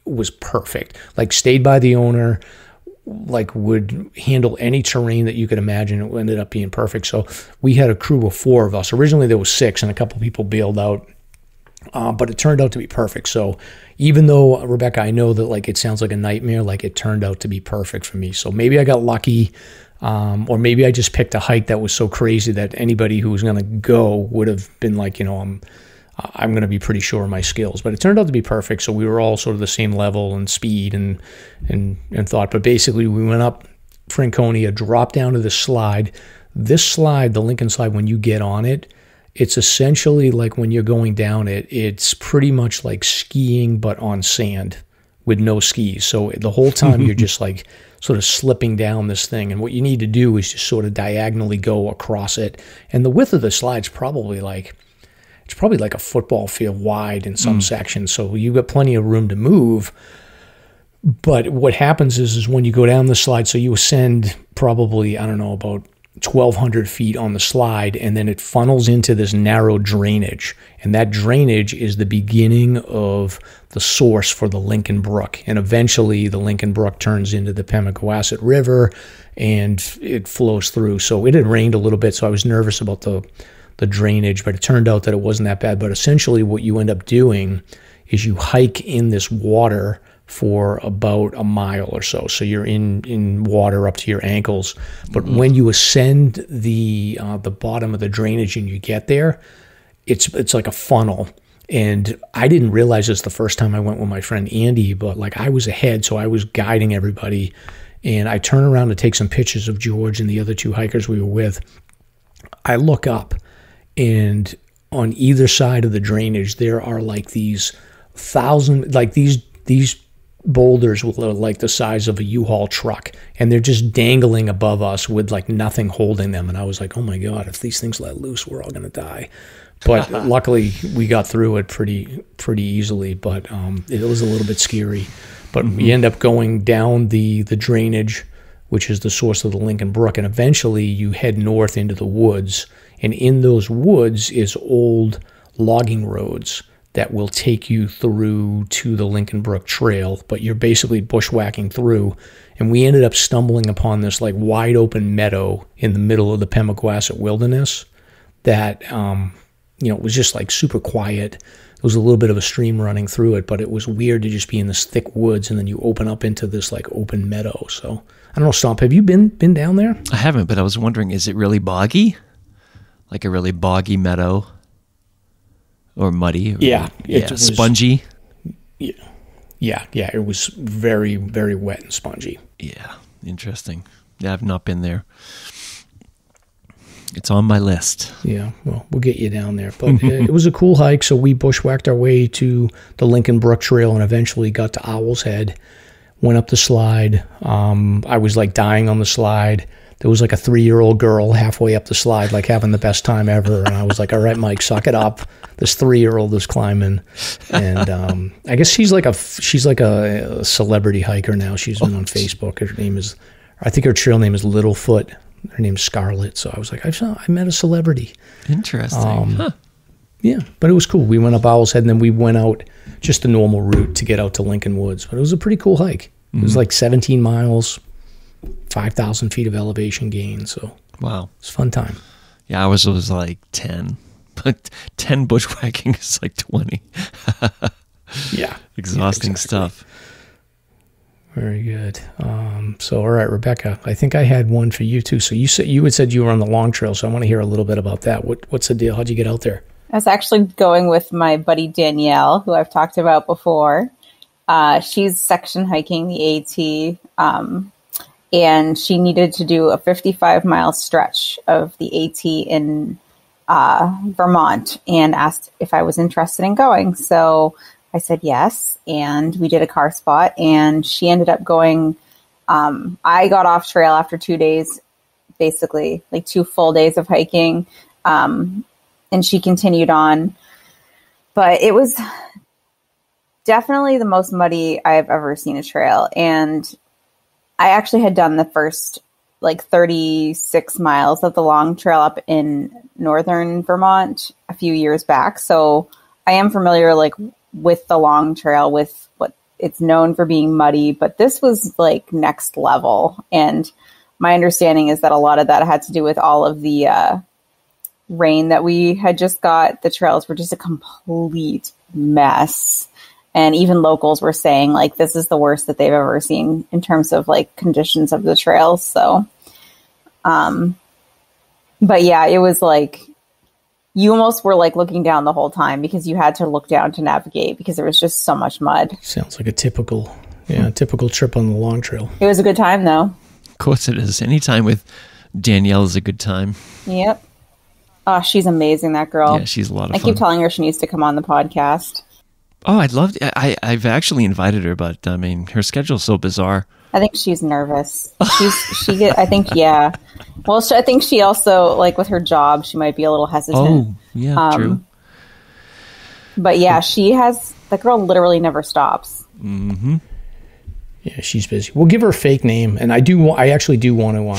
Speaker 1: was perfect. Like stayed by the owner like would handle any terrain that you could imagine. It ended up being perfect. So we had a crew of four of us. Originally there was six, and a couple people bailed out. Uh, but it turned out to be perfect. So even though Rebecca, I know that like it sounds like a nightmare, like it turned out to be perfect for me. So maybe I got lucky, um, or maybe I just picked a hike that was so crazy that anybody who was going to go would have been like, you know, I'm I'm going to be pretty sure of my skills. But it turned out to be perfect. So we were all sort of the same level and speed and and and thought. But basically, we went up Franconia, drop down to the slide. This slide, the Lincoln slide, when you get on it, it's essentially like when you're going down it, it's pretty much like skiing, but on sand with no skis. So the whole time you're just like sort of slipping down this thing. And what you need to do is just sort of diagonally go across it. And the width of the slide's probably like, it's probably like a football field wide in some hmm. sections. So you've got plenty of room to move. But what happens is, is when you go down the slide, so you ascend probably, I don't know, about 1,200 feet on the slide, and then it funnels into this narrow drainage. And that drainage is the beginning of the source for the Lincoln Brook. And eventually, the Lincoln Brook turns into the Pemigewasset River and it flows through. So it had rained a little bit, so I was nervous about the, the drainage, but it turned out that it wasn't that bad. But essentially, what you end up doing is you hike in this water for about a mile or so. So you're in in water up to your ankles. But when you ascend the uh, the bottom of the drainage and you get there, it's it's like a funnel. And I didn't realize this the first time I went with my friend Andy, but like I was ahead, so I was guiding everybody. And I turn around to take some pictures of George and the other two hikers we were with. I look up, and on either side of the drainage, there are like these thousand, like these these boulders with like the size of a U-Haul truck, and they're just dangling above us with like nothing holding them. And I was like, oh my god, if these things let loose, we're all gonna die. But luckily, we got through it pretty pretty easily. But um, it was a little bit scary. But we end up going down the the drainage, which is the source of the Lincoln Brook, and eventually you head north into the woods. And in those woods is old logging roads that will take you through to the Lincoln Brook Trail, but you're basically bushwhacking through. And we ended up stumbling upon this like wide open meadow in the middle of the Pemigewasset Wilderness that, um, you know, it was just like super quiet. There was a little bit of a stream running through it, but it was weird to just be in this thick woods and then you open up into this like open meadow. So I don't know, Stomp, have you been been down there?
Speaker 2: I haven't, but I was wondering, is it really boggy? Like a really boggy meadow? Or muddy? Or,
Speaker 1: Yeah,
Speaker 2: yeah,
Speaker 1: was-
Speaker 2: spongy.
Speaker 1: Yeah, yeah, it was very, very wet and spongy.
Speaker 2: Yeah, interesting. Yeah, I've not been there. It's on my list.
Speaker 1: Yeah, well, we'll get you down there. But it, it was a cool hike. So we bushwhacked our way to the Lincoln Brook Trail and eventually got to Owl's Head. Went up the slide. Um, I was like dying on the slide. There was like a three year old girl halfway up the slide, like having the best time ever. And I was like, all right, Mike, suck it up. This three year old is climbing. And um, I guess she's like a she's like a, a celebrity hiker now. She's been on Facebook. Her name is, I think her trail name is Littlefoot. Her name's Scarlett. So I was like, I saw, I met a celebrity.
Speaker 2: Interesting.
Speaker 1: Um,
Speaker 2: huh.
Speaker 1: Yeah, but it was cool. We went up Owl's Head and then we went out just the normal route to get out to Lincoln Woods. But it was a pretty cool hike. It was like 17 miles, 5,000 feet of elevation gain. So
Speaker 2: Wow.
Speaker 1: it's fun time.
Speaker 2: Yeah, I was was like 10. But 10 bushwhacking is like 20.
Speaker 1: Yeah.
Speaker 2: Exhausting
Speaker 1: exactly.
Speaker 2: stuff.
Speaker 1: Very good. Um, so, all right, Rebecca, I think I had one for you too. So you said you had said you were on the long trail. So I want to hear a little bit about that. What, what's the deal? How'd you get out there?
Speaker 4: I was actually going with my buddy Danielle, who I've talked about before. Uh, she's section hiking the AT, um, and she needed to do a 55 mile stretch of the AT in uh, Vermont and asked if I was interested in going. So I said yes, and we did a car spot, and she ended up going. Um, I got off trail after two days, basically, like two full days of hiking. Um, and she continued on. But it was definitely the most muddy I've ever seen a trail. And I actually had done the first like 36 miles of the long trail up in northern Vermont a few years back. So I am familiar like with the long trail with what it's known for being muddy, but this was like next level. And my understanding is that a lot of that had to do with all of the uh, rain that we had just got. The trails were just a complete mess. And even locals were saying like this is the worst that they've ever seen in terms of like conditions of the trails. So um but yeah, it was like you almost were like looking down the whole time because you had to look down to navigate because there was just so much mud.
Speaker 1: Sounds like a typical, yeah, typical trip on the long trail.
Speaker 4: It was a good time though.
Speaker 2: Of course it is. Anytime with Danielle is a good time.
Speaker 4: Yep. Oh, she's amazing, that girl.
Speaker 2: Yeah, she's a lot of
Speaker 4: I
Speaker 2: fun.
Speaker 4: keep telling her she needs to come on the podcast.
Speaker 2: Oh, I'd love. To, I I've actually invited her, but I mean, her schedule's so bizarre.
Speaker 4: I think she's nervous. She's she get. I think yeah. Well, she, I think she also like with her job, she might be a little hesitant.
Speaker 2: Oh, yeah,
Speaker 4: Um,
Speaker 2: true.
Speaker 4: But yeah, she has. The girl literally never stops. Mm-hmm.
Speaker 1: Yeah, she's busy. We'll give her a fake name, and I do. I actually do want to. Um,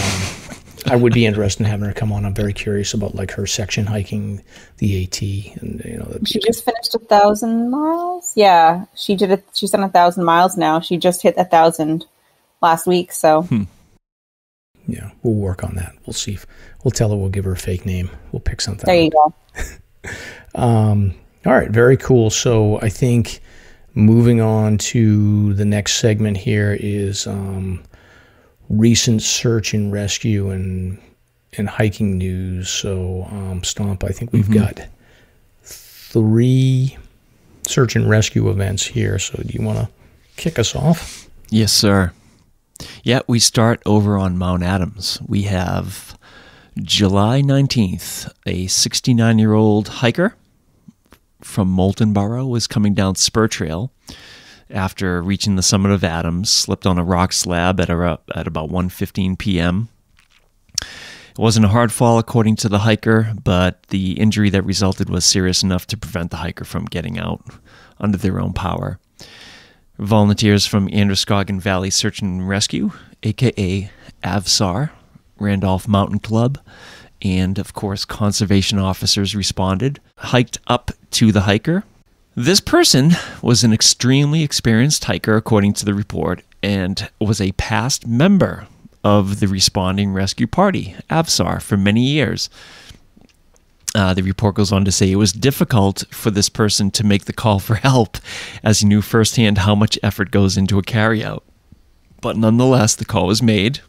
Speaker 1: I would be interested in having her come on. I'm very curious about like her section hiking, the AT, and you know.
Speaker 4: She just finished a thousand miles. Yeah, she did. it. she's done a thousand miles now. She just hit a thousand last week. So
Speaker 1: yeah, we'll work on that. We'll see. If, we'll tell her we'll give her a fake name. We'll pick something.
Speaker 4: there you
Speaker 1: out.
Speaker 4: go.
Speaker 1: All right, very cool. So I think moving on to the next segment here is um, recent search and rescue and and hiking news. So um, Stomp, I think we've got three search and rescue events here. So do you want to kick us off?
Speaker 2: Yes, sir. Yeah, we start over on Mount Adams. We have July 19th, a 69 year old hiker from Moultonborough was coming down Spur Trail after reaching the summit of Adams, slipped on a rock slab at, a, at about 1.15 p.m. It wasn't a hard fall, according to the hiker, but the injury that resulted was serious enough to prevent the hiker from getting out under their own power. Volunteers from Androscoggin Valley Search and Rescue, aka AVSAR, Randolph Mountain Club, and of course, conservation officers responded, hiked up to the hiker. This person was an extremely experienced hiker, according to the report, and was a past member of the responding rescue party, AVSAR, for many years. Uh, the report goes on to say it was difficult for this person to make the call for help as he knew firsthand how much effort goes into a carryout. But nonetheless, the call was made.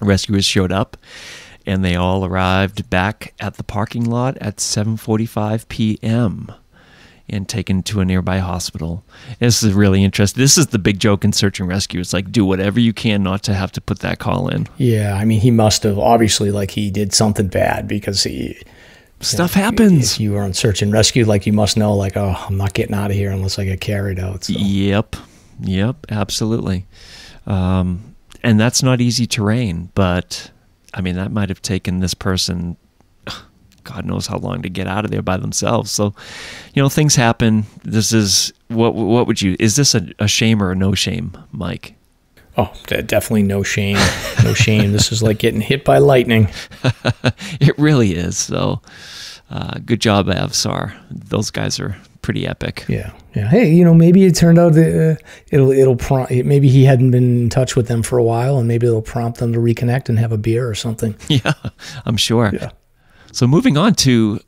Speaker 2: Rescuers showed up and they all arrived back at the parking lot at 7:45 p.m. and taken to a nearby hospital. This is really interesting. This is the big joke in search and rescue. It's like do whatever you can not to have to put that call in.
Speaker 1: Yeah, I mean, he must have obviously like he did something bad because he.
Speaker 2: Stuff happens.
Speaker 1: If you were on search and rescue, like you must know, like, oh, I'm not getting out of here unless I get carried out. So.
Speaker 2: Yep. Yep. Absolutely. Um, and that's not easy terrain, but I mean, that might have taken this person, God knows how long to get out of there by themselves. So, you know, things happen. This is what, what would you, is this a, a shame or a no shame, Mike?
Speaker 1: Oh, definitely no shame. No shame. this is like getting hit by lightning.
Speaker 2: It really is. So, uh, good job, Avsar. Those guys are pretty epic.
Speaker 1: Yeah, yeah. Hey, you know, maybe it turned out that uh, it'll it'll prompt. Maybe he hadn't been in touch with them for a while, and maybe it'll prompt them to reconnect and have a beer or something.
Speaker 2: Yeah, I'm sure.
Speaker 1: Yeah.
Speaker 2: So moving on to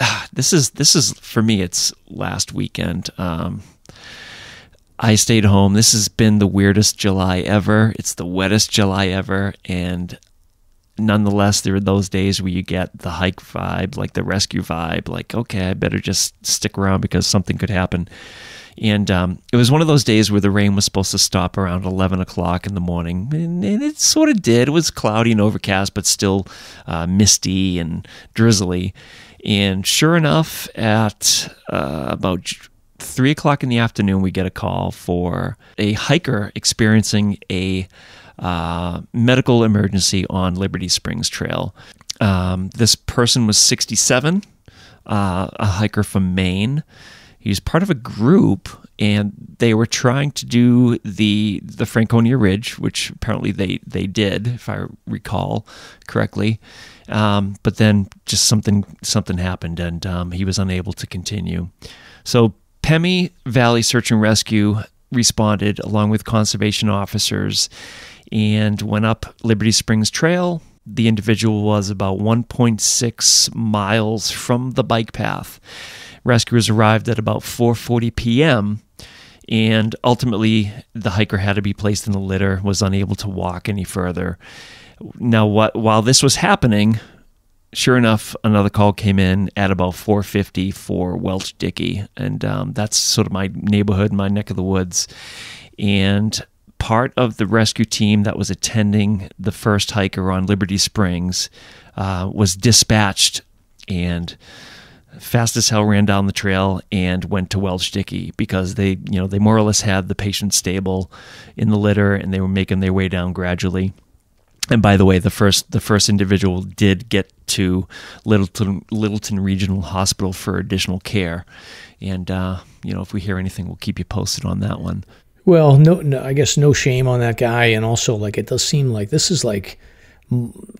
Speaker 2: ah, this is this is for me. It's last weekend. Um, I stayed home. This has been the weirdest July ever. It's the wettest July ever, and nonetheless, there are those days where you get the hike vibe, like the rescue vibe. Like, okay, I better just stick around because something could happen. And um, it was one of those days where the rain was supposed to stop around 11 o'clock in the morning. And, and it sort of did. It was cloudy and overcast, but still uh, misty and drizzly. And sure enough, at uh, about three o'clock in the afternoon, we get a call for a hiker experiencing a uh, medical emergency on Liberty Springs Trail. Um, this person was 67, uh, a hiker from Maine. He was part of a group, and they were trying to do the the Franconia Ridge, which apparently they they did, if I recall correctly. Um, but then just something something happened, and um, he was unable to continue. So Pemi Valley Search and Rescue responded along with conservation officers and went up Liberty Springs Trail. The individual was about 1.6 miles from the bike path. Rescuers arrived at about 4:40 p.m. and ultimately the hiker had to be placed in the litter, was unable to walk any further. Now, what while this was happening, sure enough, another call came in at about 4:50 for Welch Dickey, and um, that's sort of my neighborhood, my neck of the woods. And part of the rescue team that was attending the first hiker on Liberty Springs uh, was dispatched and fast as hell ran down the trail and went to Welch Dickey because they, you know, they more or less had the patient stable in the litter and they were making their way down gradually. And by the way, the first the first individual did get to Littleton Littleton Regional Hospital for additional care, and uh, you know if we hear anything, we'll keep you posted on that one.
Speaker 1: Well, no, no, I guess no shame on that guy, and also like it does seem like this is like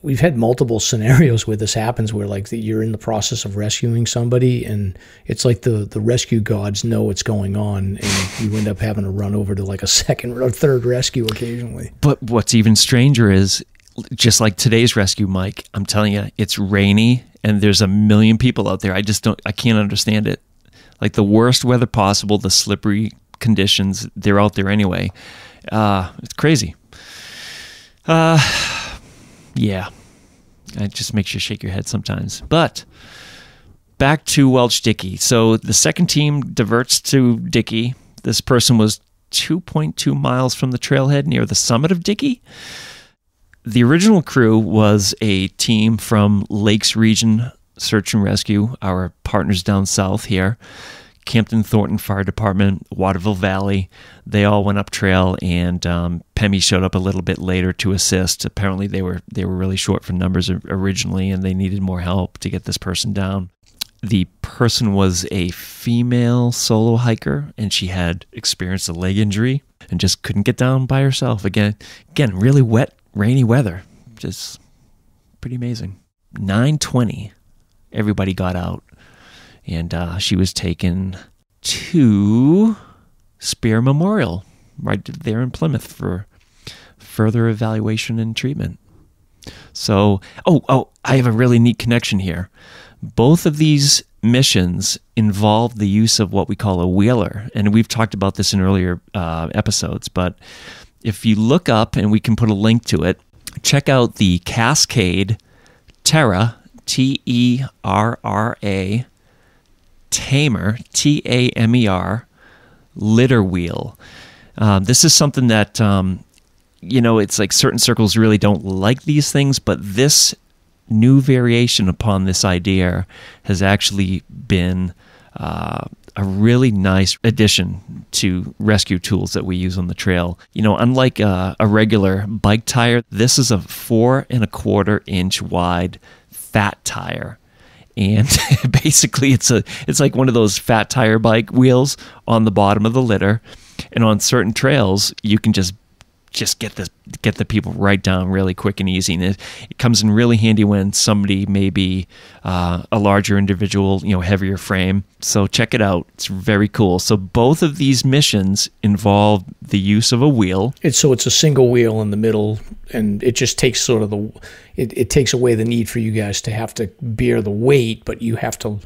Speaker 1: we've had multiple scenarios where this happens where like you're in the process of rescuing somebody and it's like the the rescue gods know what's going on and you end up having to run over to like a second or third rescue occasionally.
Speaker 2: But what's even stranger is just like today's rescue mike i'm telling you it's rainy and there's a million people out there. I just don't i can't understand it. Like the worst weather possible the slippery conditions they're out there anyway. Uh it's crazy. Uh yeah, it just makes you shake your head sometimes. But back to Welch Dickey. So the second team diverts to Dickey. This person was 2.2 miles from the trailhead near the summit of Dickey. The original crew was a team from Lakes Region Search and Rescue, our partners down south here. Campton Thornton Fire Department, Waterville Valley. They all went up trail, and um, Pemi showed up a little bit later to assist. Apparently, they were they were really short for numbers originally, and they needed more help to get this person down. The person was a female solo hiker, and she had experienced a leg injury and just couldn't get down by herself. Again, again, really wet, rainy weather, just pretty amazing. Nine twenty, everybody got out and uh, she was taken to Speare Memorial right there in Plymouth for further evaluation and treatment. So, oh, oh, I have a really neat connection here. Both of these missions involve the use of what we call a wheeler, and we've talked about this in earlier uh, episodes. But if you look up, and we can put a link to it, check out the Cascade Terra T E R R A Tamer, T A M E R, litter wheel. Um, this is something that, um, you know, it's like certain circles really don't like these things, but this new variation upon this idea has actually been uh, a really nice addition to rescue tools that we use on the trail. You know, unlike uh, a regular bike tire, this is a four and a quarter inch wide fat tire and basically it's a it's like one of those fat tire bike wheels on the bottom of the litter. And on certain trails you can just just get the get the people right down really quick and easy. And it, it comes in really handy when somebody may be uh, a larger individual, you know, heavier frame. So check it out; it's very cool. So both of these missions involve the use of a wheel.
Speaker 1: It's so it's a single wheel in the middle, and it just takes sort of the it, it takes away the need for you guys to have to bear the weight, but you have to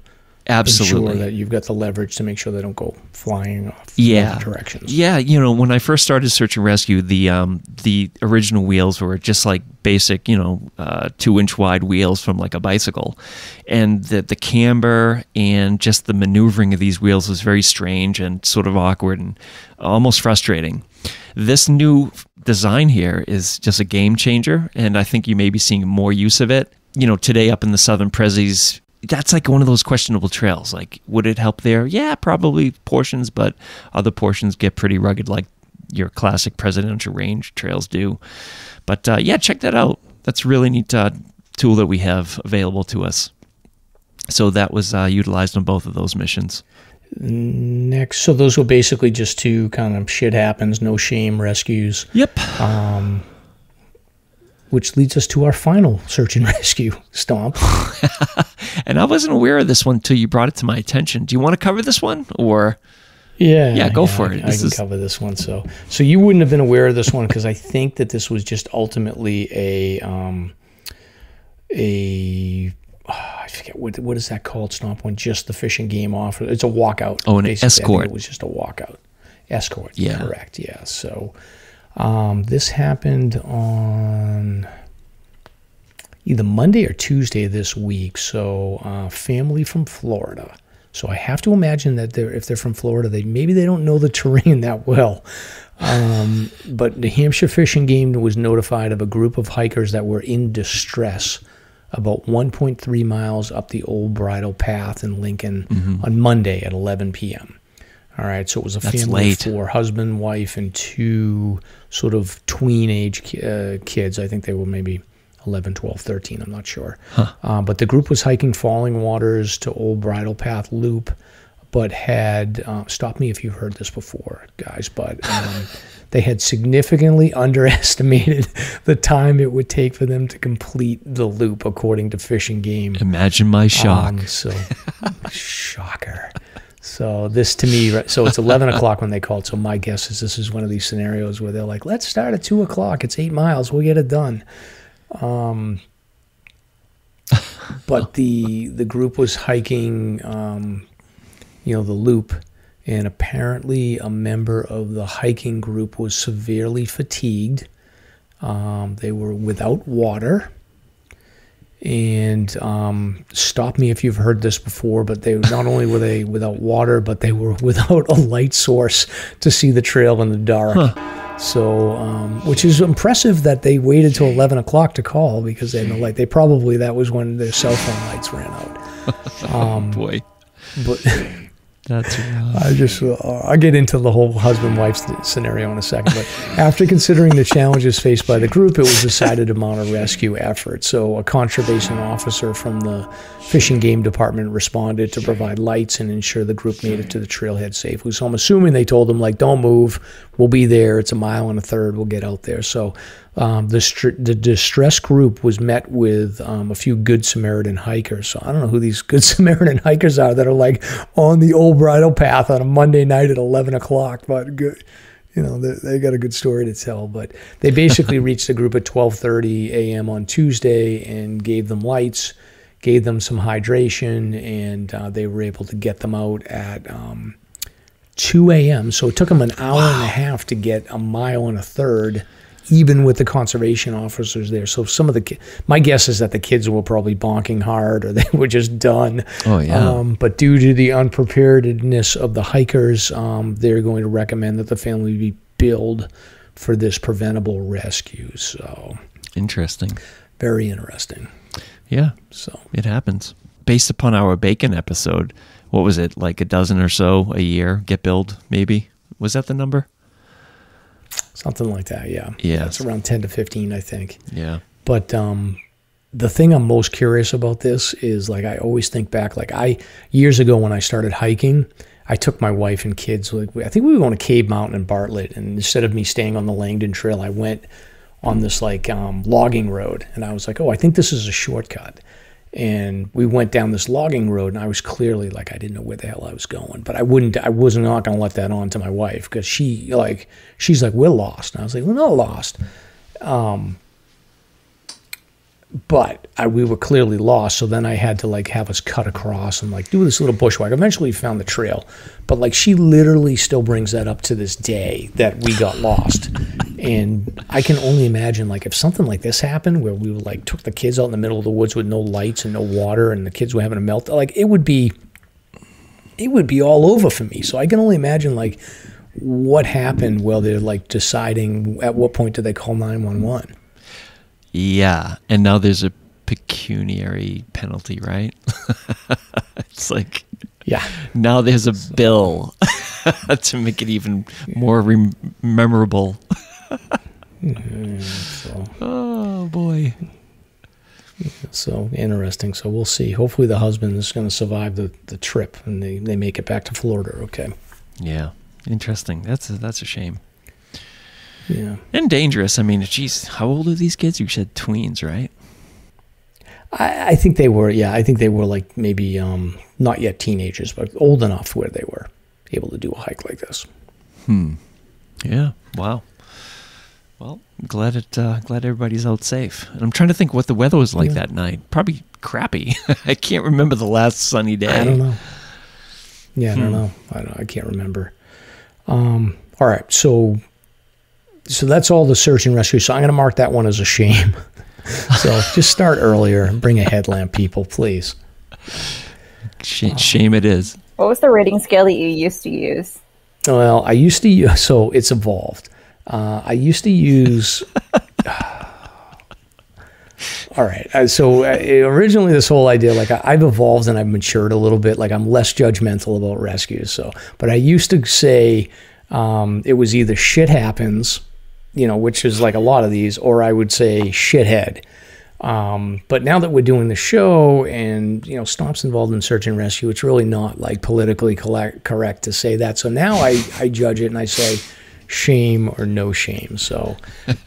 Speaker 2: absolutely
Speaker 1: ensure that you've got the leverage to make sure they don't go flying off
Speaker 2: yeah
Speaker 1: directions.
Speaker 2: Yeah, you know, when I first started search and rescue, the um, the original wheels were just like basic, you know, uh, two inch wide wheels from like a bicycle, and the the camber and just the maneuvering of these wheels was very strange and sort of awkward and almost frustrating. This new design here is just a game changer, and I think you may be seeing more use of it. You know, today up in the Southern Prezzies, that's like one of those questionable trails. Like, would it help there? Yeah, probably portions, but other portions get pretty rugged, like your classic presidential range trails do. But uh, yeah, check that out. That's a really neat uh, tool that we have available to us. So that was uh, utilized on both of those missions.
Speaker 1: Next, so those were basically just two kind of shit happens, no shame rescues.
Speaker 2: Yep.
Speaker 1: Um, which leads us to our final search and rescue stomp.
Speaker 2: and I wasn't aware of this one until you brought it to my attention. Do you want to cover this one or?
Speaker 1: Yeah,
Speaker 2: yeah, go
Speaker 1: yeah,
Speaker 2: for it.
Speaker 1: I
Speaker 2: This
Speaker 1: can
Speaker 2: is-
Speaker 1: cover this one. So, so you wouldn't have been aware of this one because I think that this was just ultimately a um, a ah, I forget what what is that called? Stomp when just the Fish and Game off. It's a walkout.
Speaker 2: Oh, an
Speaker 1: basically. I
Speaker 2: escort.
Speaker 1: It was just a walkout. Escort.
Speaker 2: Yeah.
Speaker 1: correct. Yeah. So, um, this happened on either Monday or Tuesday this week. So, uh, family from Florida So I have to imagine that they're if they're from Florida, they maybe they don't know the terrain that well. Um, but New Hampshire Fish and Game was notified of a group of hikers that were in distress about 1.3 miles up the old bridle path in Lincoln on Monday at 11 p.m. All right, so it was a
Speaker 2: That's
Speaker 1: family
Speaker 2: late.
Speaker 1: of four, husband, wife, and two sort of tween age uh, kids. I think they were maybe 11, 12, 13, I'm not sure. Uh, but the group was hiking Falling Waters to Old Bridle Path Loop, but had, uh, stop me if you've heard this before, guys, but um, they had significantly underestimated the time it would take for them to complete the loop, according to Fish and Game.
Speaker 2: Imagine my shock.
Speaker 1: Um, so, shocker. So this to me, so it's eleven o'clock when they called. So my guess is this is one of these scenarios where they're like, "Let's start at two o'clock. It's eight miles. We'll get it done." Um, but the the group was hiking, um, you know, the loop, and apparently a member of the hiking group was severely fatigued. Um, they were without water and um, stop me if you've heard this before, but they not only were they without water, but they were without a light source to see the trail in the dark. So, um, which is impressive that they waited till eleven o'clock to call because they had no light. They probably that was when their cell phone lights ran out.
Speaker 2: Oh Boy,
Speaker 1: But
Speaker 2: that's rough.
Speaker 1: I just uh, I'll get into the whole husband wife scenario in a second. But after considering the challenges faced by the group, it was decided to mount a rescue effort. So a conservation officer from the Fish and Game Department responded to provide lights and ensure the group made it to the trailhead safely. So I'm assuming they told them like, "Don't move, we'll be there. It's a mile and a third. We'll get out there." So um, the str- the distress group was met with um, a few Good Samaritan hikers. So I don't know who these Good Samaritan hikers are that are like on the old bridle path on a Monday night at 11 o'clock, but good. You know they, they got a good story to tell, but they basically reached the group at 12:30 a.m. on Tuesday and gave them lights, gave them some hydration, and uh, they were able to get them out at um, 2 a.m. So it took them an hour and a half to get a mile and a third, even with the conservation officers there. So some of the, ki- my guess is that the kids were probably bonking hard or they were just done.
Speaker 2: Oh, yeah.
Speaker 1: Um, but due to the unpreparedness of the hikers, um, they're going to recommend that the family be billed for this preventable rescue. So
Speaker 2: Interesting.
Speaker 1: very interesting.
Speaker 2: Yeah,
Speaker 1: So
Speaker 2: it happens. Based upon our bacon episode, what was it like a dozen or so a year get billed? Maybe was that the number?
Speaker 1: Something like that. Yeah.
Speaker 2: Yeah.
Speaker 1: It's around 10 to 15, I think.
Speaker 2: Yeah.
Speaker 1: But um, the thing I'm most curious about this is like I always think back. Like I years ago when I started hiking, I took my wife and kids. Like I think we were going to Cave Mountain in Bartlett, and instead of me staying on the Langdon Trail, I went on this like um, logging road, and I was like, oh, I think this is a shortcut. And we went down this logging road, and I was clearly like, I didn't know where the hell I was going, but I wouldn't, I was not going to let that on to my wife because she like, she's like, we're lost, and I was like, we're not lost um, but I, we were clearly lost. So then I had to like have us cut across and like do this little bushwhack. Eventually, we found the trail, but like she literally still brings that up to this day that we got lost. And I can only imagine like if something like this happened where we were like took the kids out in the middle of the woods with no lights and no water, and the kids were having a melt, like it would be, it would be all over for me. So I can only imagine like what happened while they're like deciding at what point do they call nine one one.
Speaker 2: Yeah, and now there's a pecuniary penalty, right? it's like
Speaker 1: Yeah.
Speaker 2: now there's a bill to make it even more rem- memorable.
Speaker 1: So. Mm-hmm.
Speaker 2: Oh boy.
Speaker 1: So interesting. So we'll see. Hopefully the husband is going to survive the, the trip and they, they make it back to Florida. Okay.
Speaker 2: Yeah, interesting. That's a, that's a shame
Speaker 1: Yeah.
Speaker 2: and dangerous. I mean, geez, how old are these kids? You said tweens, right?
Speaker 1: I, I think they were, yeah, I think they were like maybe um, not yet teenagers, but old enough where they were able to do a hike like this. Hmm.
Speaker 2: Yeah. Wow. Well, glad it. Uh, glad everybody's out safe. And I'm trying to think what the weather was like
Speaker 1: Yeah.
Speaker 2: that night. Probably crappy. I can't remember the last sunny day.
Speaker 1: I don't know. Yeah, I don't know. I don't, I can't remember. Um, all right, so so that's all the search and rescue. So I'm going to mark that one as a shame. so just start earlier and bring a headlamp, people, please.
Speaker 2: Shame it is.
Speaker 4: What was the rating scale that you used to use?
Speaker 1: Well, I used to use, so it's evolved. Uh, I used to use. all right. Uh, so uh, originally, this whole idea, like I, I've evolved and I've matured a little bit. Like I'm less judgmental about rescues. So, but I used to say um, it was either shit happens, you know, which is like a lot of these, or I would say shithead. Um, but now that we're doing the show and, you know, Stomp's involved in search and rescue, it's really not like politically correct, correct to say that. So now I, I judge it and I say shame or no shame. So,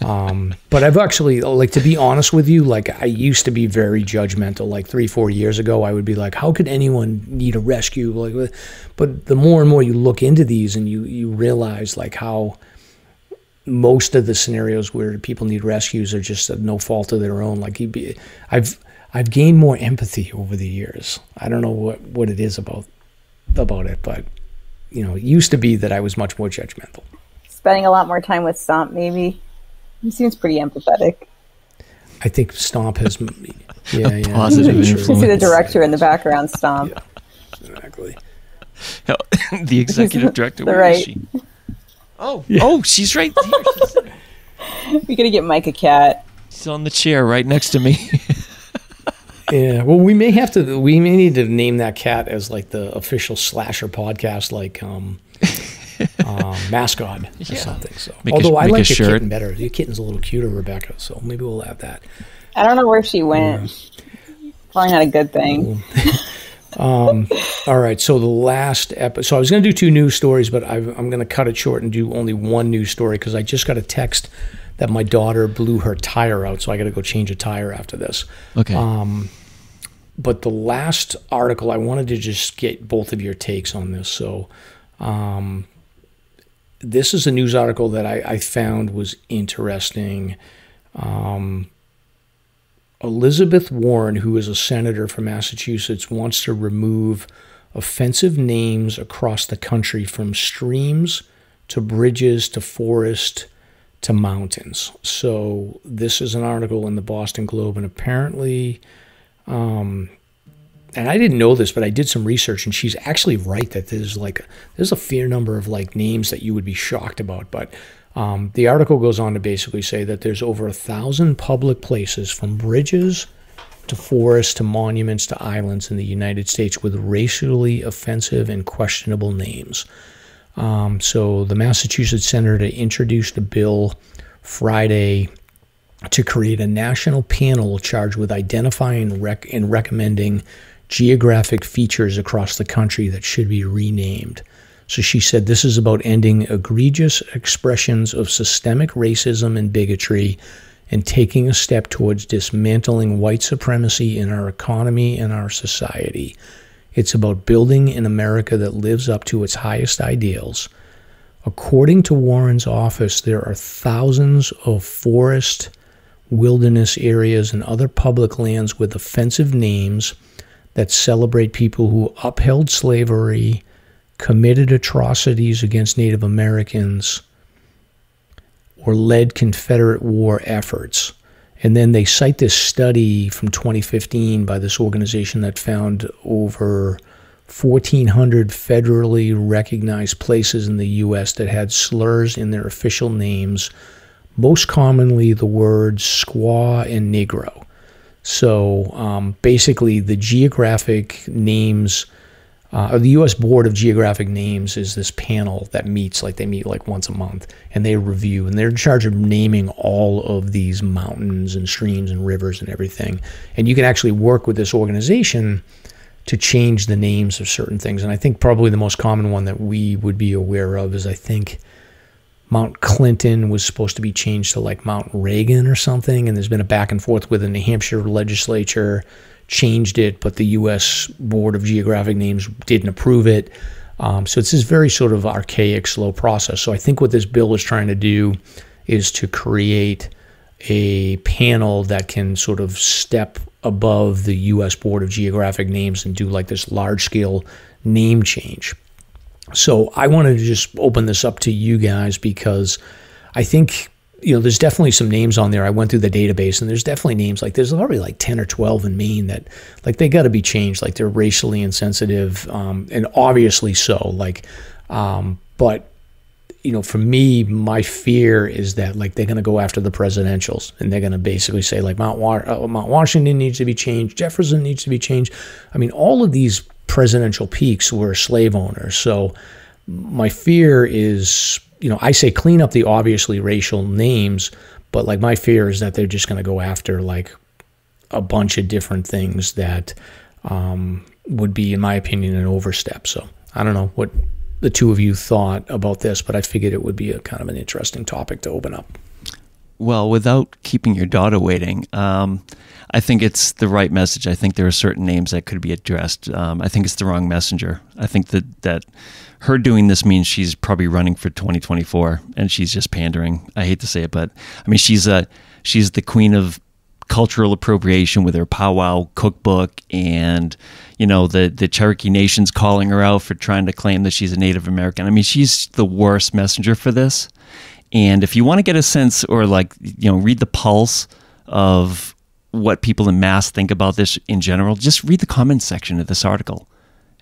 Speaker 1: um, but I've actually, like, to be honest with you, like, I used to be very judgmental. Like three, four years ago, I would be like, how could anyone need a rescue? Like, but the more and more you look into these and you, you realize, like, how, most of the scenarios where people need rescues are just no fault of their own. Like be, I've I've gained more empathy over the years. I don't know what, what it is about about it, but you know, it used to be that I was much more judgmental.
Speaker 4: Spending a lot more time with Stomp, maybe. He seems pretty empathetic.
Speaker 1: I think Stomp has, yeah, yeah,
Speaker 2: positive
Speaker 4: You see the director in the background, Stomp.
Speaker 1: Yeah, exactly.
Speaker 2: the executive director.
Speaker 4: The
Speaker 2: where is
Speaker 4: right.
Speaker 2: She? Oh, oh, she's right there. She's,
Speaker 4: We gotta get Mike a cat.
Speaker 2: she's on the chair right next to me.
Speaker 1: Yeah, well, we may have to. We may need to name that cat as like the official SLASR podcast, like um, um mascot or
Speaker 2: Yeah.
Speaker 1: something. So,
Speaker 2: Make
Speaker 1: although I
Speaker 2: make a
Speaker 1: like the
Speaker 2: shirt.
Speaker 1: kitten better. The kitten's a little cuter, Rebecca. So maybe we'll have that.
Speaker 4: I don't know where she went. Probably not a good thing.
Speaker 1: All right. So the last episode. So I was going to do two news stories, but I've, I'm going to cut it short and do only one news story because I just got a text that my daughter blew her tire out, so I got to go change a tire after this.
Speaker 2: okay.
Speaker 1: Um, but the last article, I wanted to just get both of your takes on this. So, um, this is a news article that I, I found was interesting. Um, Elizabeth Warren, who is a senator from Massachusetts, wants to remove offensive names across the country from streams to bridges to forest to mountains. So, this is an article in the Boston Globe, and apparently, um, and I didn't know this, but I did some research, and she's actually right that there's like there's a fair number of like names that you would be shocked about. But um, the article goes on to basically say that there's over a thousand public places, from bridges to forests to monuments to islands in the United States with racially offensive and questionable names. Um, so the Massachusetts senator introduced a bill Friday to create a national panel charged with identifying rec- and recommending geographic features across the country that should be renamed. So she said this is about ending egregious expressions of systemic racism and bigotry and taking a step towards dismantling white supremacy in our economy and our society. It's about building an America that lives up to its highest ideals. According to Warren's office, there are thousands of forest, wilderness areas, and other public lands with offensive names that celebrate people who upheld slavery, committed atrocities against Native Americans, or led Confederate war efforts. And then they cite this study from 2015 by this organization that found over 1,400 federally recognized places in the U.S. that had slurs in their official names, most commonly the words squaw and negro. So um, basically, the geographic names, uh, the U.S. Board of Geographic Names is this panel that meets, like they meet like once a month, and they review, and they're in charge of naming all of these mountains and streams and rivers and everything. And you can actually work with this organization to change the names of certain things. And I think probably the most common one that we would be aware of is I think Mount Clinton was supposed to be changed to like Mount Reagan or something. And there's been a back and forth with the New Hampshire legislature, changed it, but the U.S. Board of Geographic Names didn't approve it. Um, so it's this very sort of archaic, slow process. So I think what this bill is trying to do is to create a panel that can sort of step above the U.S. Board of Geographic Names and do like this large scale name change. So I wanted to just open this up to you guys because I think you know, there's definitely some names on there. I went through the database and there's definitely names like there's probably like 10 or 12 in Maine that like they got to be changed. Like they're racially insensitive um, and obviously so. Like, um, but you know, for me, my fear is that like they're going to go after the presidentials and they're going to basically say like Mount, Wa- uh, Mount Washington needs to be changed, Jefferson needs to be changed. I mean, all of these presidential peaks were slave owners. So my fear is you know, I say clean up the obviously racial names, but like my fear is that they're just going to go after like a bunch of different things that um, would be, in my opinion, an overstep. So I don't know what the two of you thought about this, but I figured it would be a kind of an interesting topic to open up.
Speaker 2: Well, without keeping your daughter waiting, um, I think it's the right message. I think there are certain names that could be addressed. Um, I think it's the wrong messenger. I think that that her doing this means she's probably running for 2024 and she's just pandering. I hate to say it, but I mean she's a she's the queen of cultural appropriation with her powwow cookbook and you know the the Cherokee Nation's calling her out for trying to claim that she's a Native American. I mean she's the worst messenger for this. And if you want to get a sense or like you know read the pulse of what people in mass think about this in general, just read the comments section of this article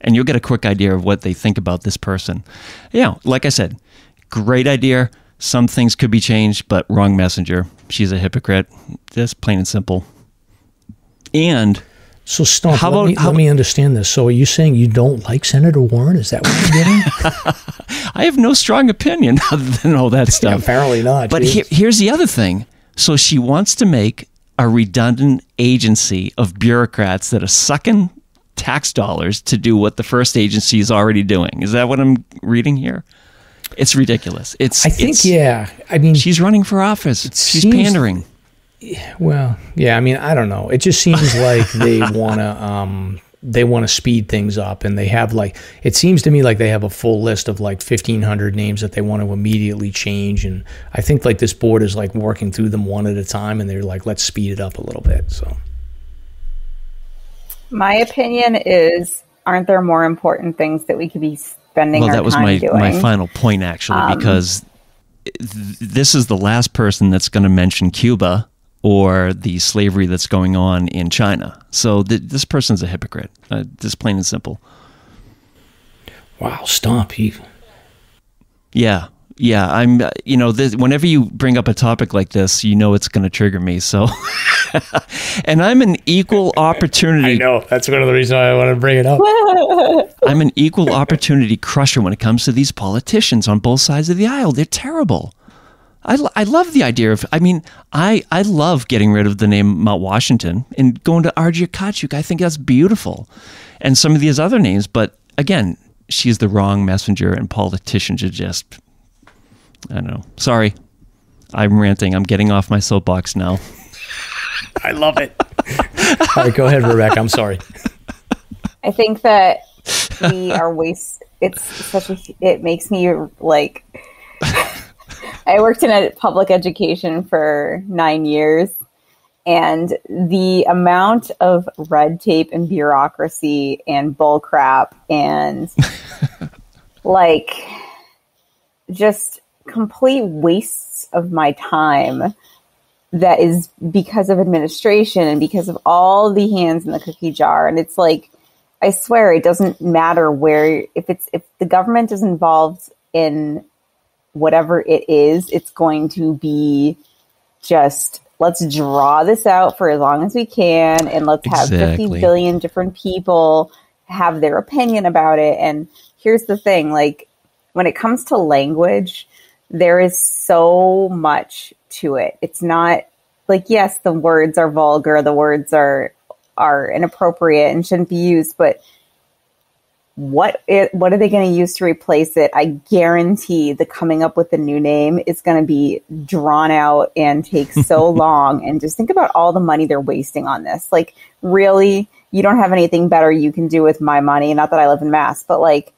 Speaker 2: and you'll get a quick idea of what they think about this person. Yeah, like I said, great idea. Some things could be changed, but wrong messenger. She's a hypocrite. Just plain and simple. And
Speaker 1: so, Stomp, how let, about, me, how, let me understand this. So, are you saying you don't like Senator Warren? Is that what you're getting?
Speaker 2: I have no strong opinion other than all that stuff.
Speaker 1: Apparently not.
Speaker 2: But he, here's the other thing. So, she wants to make a redundant agency of bureaucrats that are sucking tax dollars to do what the first agency is already doing. Is that what I'm reading here? It's ridiculous. It's.
Speaker 1: I think
Speaker 2: it's,
Speaker 1: yeah. I mean,
Speaker 2: she's running for office. She's seems, pandering.
Speaker 1: Well, yeah. I mean, I don't know. It just seems like they want to. Um, they want to speed things up, and they have like. It seems to me like they have a full list of like fifteen hundred names that they want to immediately change, and I think like this board is like working through them one at a time, and they're like, let's speed it up a little bit. So.
Speaker 4: My opinion is, aren't there more important things that we could be spending well,
Speaker 2: that was
Speaker 4: my,
Speaker 2: doing? my final point, actually, um, because th- this is the last person that's going to mention Cuba or the slavery that's going on in China. So th- this person's a hypocrite, uh, just plain and simple.
Speaker 1: Wow, stomp. He...
Speaker 2: Yeah, yeah, I'm. Uh, you know, this, whenever you bring up a topic like this, you know it's going to trigger me. So, and I'm an equal opportunity.
Speaker 1: I know that's one of the reasons I want to bring it up.
Speaker 2: I'm an equal opportunity crusher when it comes to these politicians on both sides of the aisle. They're terrible. I, I love the idea of. I mean, I I love getting rid of the name Mount Washington and going to Agiocochook. I think that's beautiful, and some of these other names. But again, she's the wrong messenger, and politicians are just I know. Sorry. I'm ranting. I'm getting off my soapbox now.
Speaker 1: I love it. All right, go ahead, Rebecca. I'm sorry.
Speaker 4: I think that we are waste. It's such a. It makes me like. I worked in a public education for nine years, and the amount of red tape and bureaucracy and bullcrap and like just complete wastes of my time that is because of administration and because of all the hands in the cookie jar and it's like i swear it doesn't matter where if it's if the government is involved in whatever it is it's going to be just let's draw this out for as long as we can and let's exactly. have 50 billion different people have their opinion about it and here's the thing like when it comes to language there is so much to it. It's not like yes, the words are vulgar, the words are are inappropriate and shouldn't be used, but what it, what are they going to use to replace it? I guarantee the coming up with a new name is going to be drawn out and take so long. And just think about all the money they're wasting on this. Like, really, you don't have anything better you can do with my money. Not that I live in Mass, but like,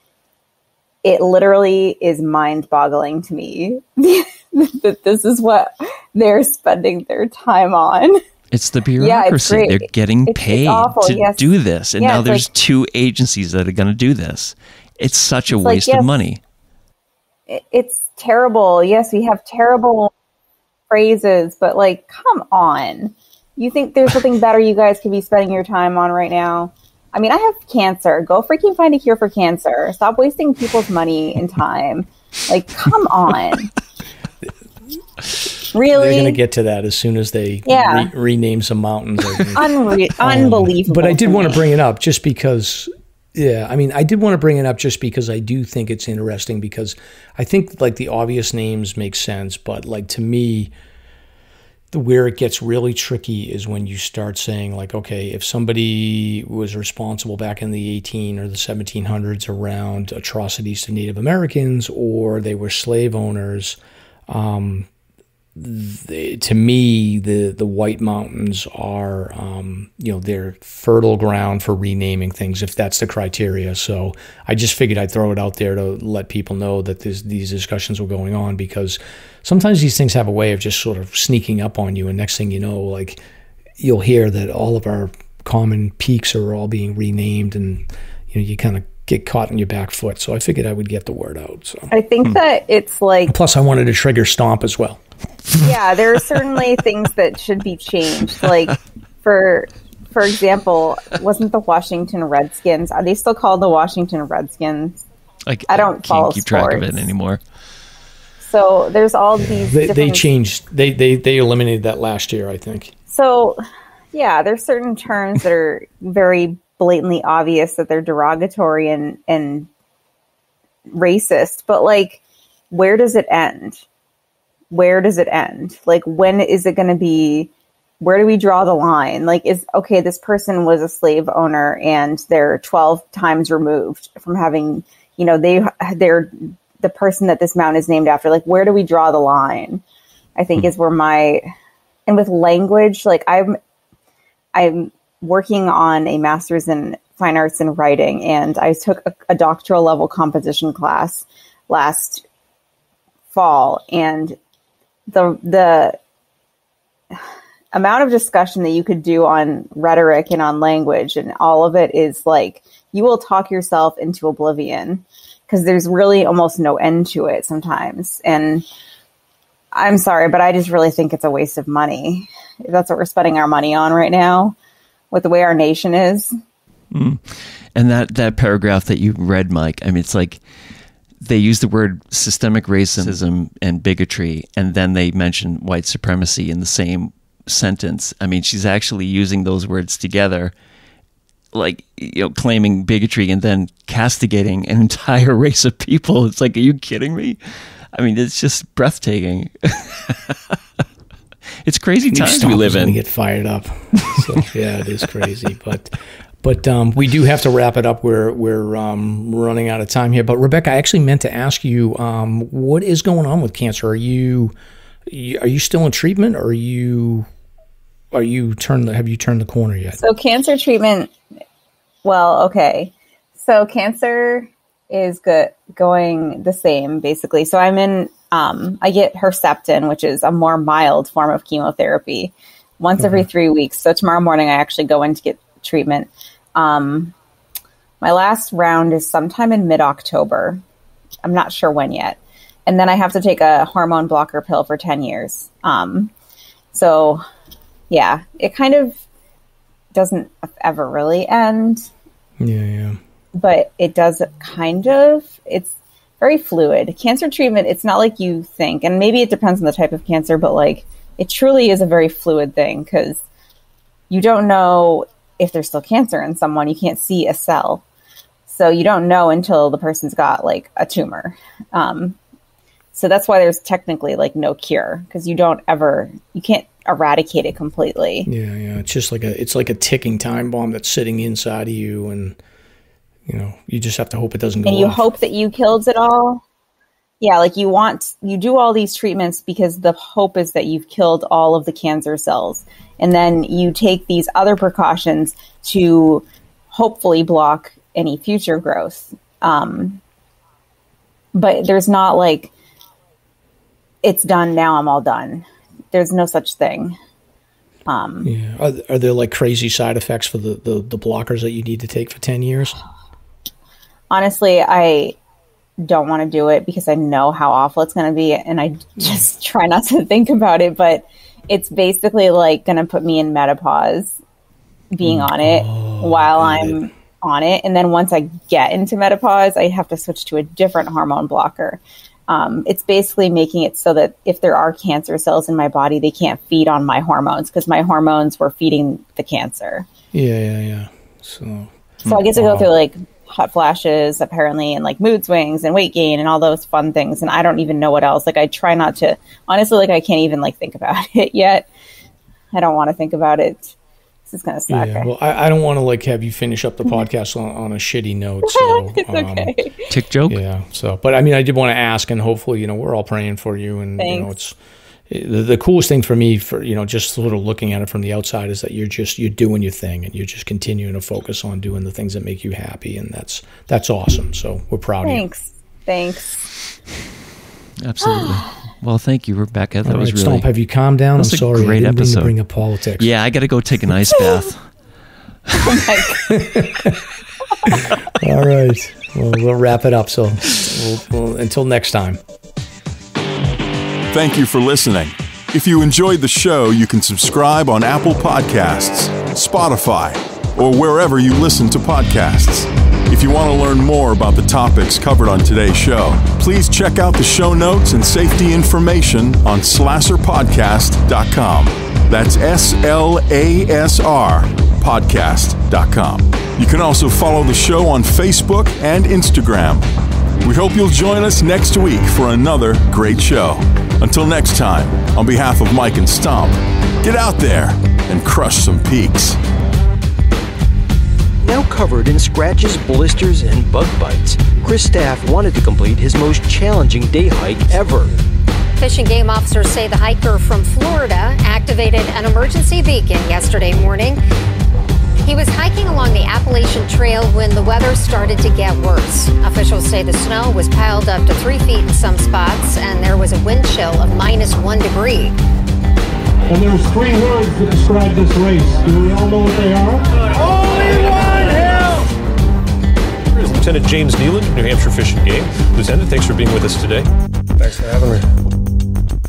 Speaker 4: it literally is mind boggling to me that this is what they're spending their time on.
Speaker 2: It's the bureaucracy. Yeah, it's they're getting it's, paid it's to yes. do this. And yeah, now there's like, two agencies that are going to do this. It's such a waste like, yes, of money.
Speaker 4: It's terrible. Yes, we have terrible phrases, but like, come on. You think there's something better you guys could be spending your time on right now? I mean, I have cancer. Go freaking find a cure for cancer. Stop wasting people's money and time. Like, come on. really?
Speaker 1: They're going to get to that as soon as they
Speaker 4: Yeah.
Speaker 1: re- rename some mountains.
Speaker 4: Unre- um, unbelievable.
Speaker 1: But I did want to bring it up just because, yeah, I mean, I did want to bring it up just because I do think it's interesting because I think like the obvious names make sense, but like to me, where it gets really tricky is when you start saying like, okay, if somebody was responsible back in the 18 or the 1700s around atrocities to Native Americans or they were slave owners, um, they, to me, the the White Mountains are, um, you know, they're fertile ground for renaming things if that's the criteria. So I just figured I'd throw it out there to let people know that this, these discussions were going on because sometimes these things have a way of just sort of sneaking up on you, and next thing you know, like you'll hear that all of our common peaks are all being renamed, and you know, you kind of get caught in your back foot. So I figured I would get the word out. So
Speaker 4: I think that it's like
Speaker 1: plus, I wanted to trigger stomp as well.
Speaker 4: Yeah, there are certainly things that should be changed. Like for for example, wasn't the Washington Redskins? Are they still called the Washington Redskins?
Speaker 2: Like
Speaker 4: I don't
Speaker 2: can't
Speaker 4: follow
Speaker 2: keep track of it anymore.
Speaker 4: So there's all these.
Speaker 1: They, they changed. They, they they eliminated that last year, I think.
Speaker 4: So yeah, there's certain terms that are very blatantly obvious that they're derogatory and and racist. But like, where does it end? Where does it end? Like, when is it going to be? Where do we draw the line? Like, is okay, this person was a slave owner and they're 12 times removed from having, you know, they, they're the person that this mountain is named after. Like, where do we draw the line? I think hmm. is where my, and with language, like, I'm, I'm working on a master's in fine arts and writing, and I took a, a doctoral level composition class last fall, and the the amount of discussion that you could do on rhetoric and on language and all of it is like you will talk yourself into oblivion because there's really almost no end to it sometimes. And i'm sorry but i just really think it's a waste of money. That's what we're spending our money on right now with the way our nation is. Mm.
Speaker 2: And that that paragraph that you read, Mike, I mean, it's like they use the word systemic racism and bigotry, and then they mention white supremacy in the same sentence. I mean, she's actually using those words together, like you know, claiming bigotry and then castigating an entire race of people. It's like, are you kidding me? I mean, it's just breathtaking. it's crazy times we live in.
Speaker 1: Get fired up. So, yeah, it is crazy, but but um, we do have to wrap it up. We're we're um, running out of time here. But Rebecca, I actually meant to ask you, um, what is going on with cancer? Are you are you still in treatment? Or are you are you turned? the- Have you turned the corner yet?
Speaker 4: So cancer treatment, well, okay. So cancer is good going the same basically. So I'm in um I get Herceptin, which is a more mild form of chemotherapy once every 3 weeks. So tomorrow morning I actually go in to get treatment. Um my last round is sometime in mid-October. I'm not sure when yet. And then I have to take a hormone blocker pill for 10 years. Um so yeah, it kind of doesn't ever really end,
Speaker 1: Yeah, yeah.
Speaker 4: but it does kind of. It's very fluid. Cancer treatment, it's not like you think, and maybe it depends on the type of cancer, but like it truly is a very fluid thing because you don't know if there's still cancer in someone. You can't see a cell. So you don't know until the person's got like a tumor. Um, so that's why there's technically like no cure because you don't ever, you can't eradicate it completely.
Speaker 1: Yeah, yeah. It's just like a it's like a ticking time bomb that's sitting inside of you, and you know you just have to hope it doesn't go
Speaker 4: and you
Speaker 1: off.
Speaker 4: hope that you killed it all. Yeah, like you want you do all these treatments because the hope is that you've killed all of the cancer cells, and then you take these other precautions to hopefully block any future growth. Um, but there's not like it's done now. I'm all done. There's no such thing.
Speaker 1: Yeah. Are, are there like crazy side effects for the, the, the blockers that you need to take for 10 years?
Speaker 4: honestly, I don't want to do it because I know how awful it's going to be. And I just try not to think about it. But it's basically like going to put me in menopause being on it while I'm on it. And then once I get into menopause, I have to switch to a different hormone blocker. Um, it's basically making it so that if there are cancer cells in my body, they can't feed on my hormones because my hormones were feeding the cancer.
Speaker 1: Yeah, yeah, yeah. So,
Speaker 4: So I get to go through like hot flashes apparently and like mood swings and weight gain and all those fun things and I don't even know what else. Like I try not to honestly like I can't even like think about it yet. I don't want to think about it. This is gonna suck.
Speaker 1: yeah. Well, I, I don't want to like have you finish up the podcast on, on a shitty note. So,
Speaker 4: it's
Speaker 1: um,
Speaker 4: okay.
Speaker 2: Tick joke.
Speaker 1: Yeah. So, but I mean, I did want to ask, and hopefully, you know, we're all praying for you. And you know, it's the, the coolest thing for me, for you know, just sort of looking at it from the outside, is that you're just you're doing your thing, and you're just continuing to focus on doing the things that make you happy, and that's that's awesome. So we're proud of you.
Speaker 4: Thanks. Thanks.
Speaker 2: Absolutely. well, thank you, Rebecca. That
Speaker 1: All
Speaker 2: was
Speaker 1: right,
Speaker 2: really.
Speaker 1: Stomp, have you calmed down? I'm
Speaker 2: That's a
Speaker 1: sorry,
Speaker 2: great
Speaker 1: I didn't mean
Speaker 2: episode.
Speaker 1: to bring up politics.
Speaker 2: yeah, I got to go take an ice bath.
Speaker 1: All right. Well, we'll wrap it up. So, we'll, we'll, until next time.
Speaker 3: Thank you for listening. If you enjoyed the show, you can subscribe on Apple Podcasts, Spotify, or wherever you listen to podcasts. If you want to learn more about the topics covered on today's show, please check out the show notes and safety information on slasrpodcast.com. That's S L A S R podcast.com. You can also follow the show on Facebook and Instagram. We hope you'll join us next week for another great show. Until next time, on behalf of Mike and Stomp, get out there and crush some peaks.
Speaker 5: Now covered in scratches, blisters, and bug bites, Chris Staff wanted to complete his most challenging day hike ever.
Speaker 6: Fish and game officers say the hiker from Florida activated an emergency beacon yesterday morning. He was hiking along the Appalachian Trail when the weather started to get worse. Officials say the snow was piled up to three feet in some spots, and there was a wind chill of minus one degree.
Speaker 7: And there's three words that describe this race. Do we all know what they are? Only one hell.
Speaker 8: Is Lieutenant James Kneeland, New Hampshire Fish and Game. Lieutenant, thanks for being with us today.
Speaker 7: Thanks for having me.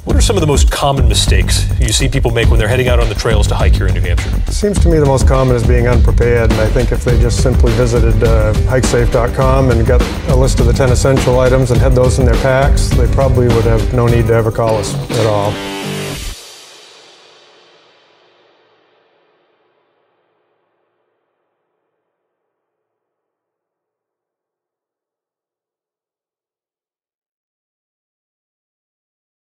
Speaker 8: What are some of the most common mistakes you see people make when they're heading out on the trails to hike here in New Hampshire?
Speaker 7: It seems to me the most common is being unprepared, and I think if they just simply visited uh, hikesafe.com and got a list of the 10 essential items and had those in their packs, they probably would have no need to ever call us at all.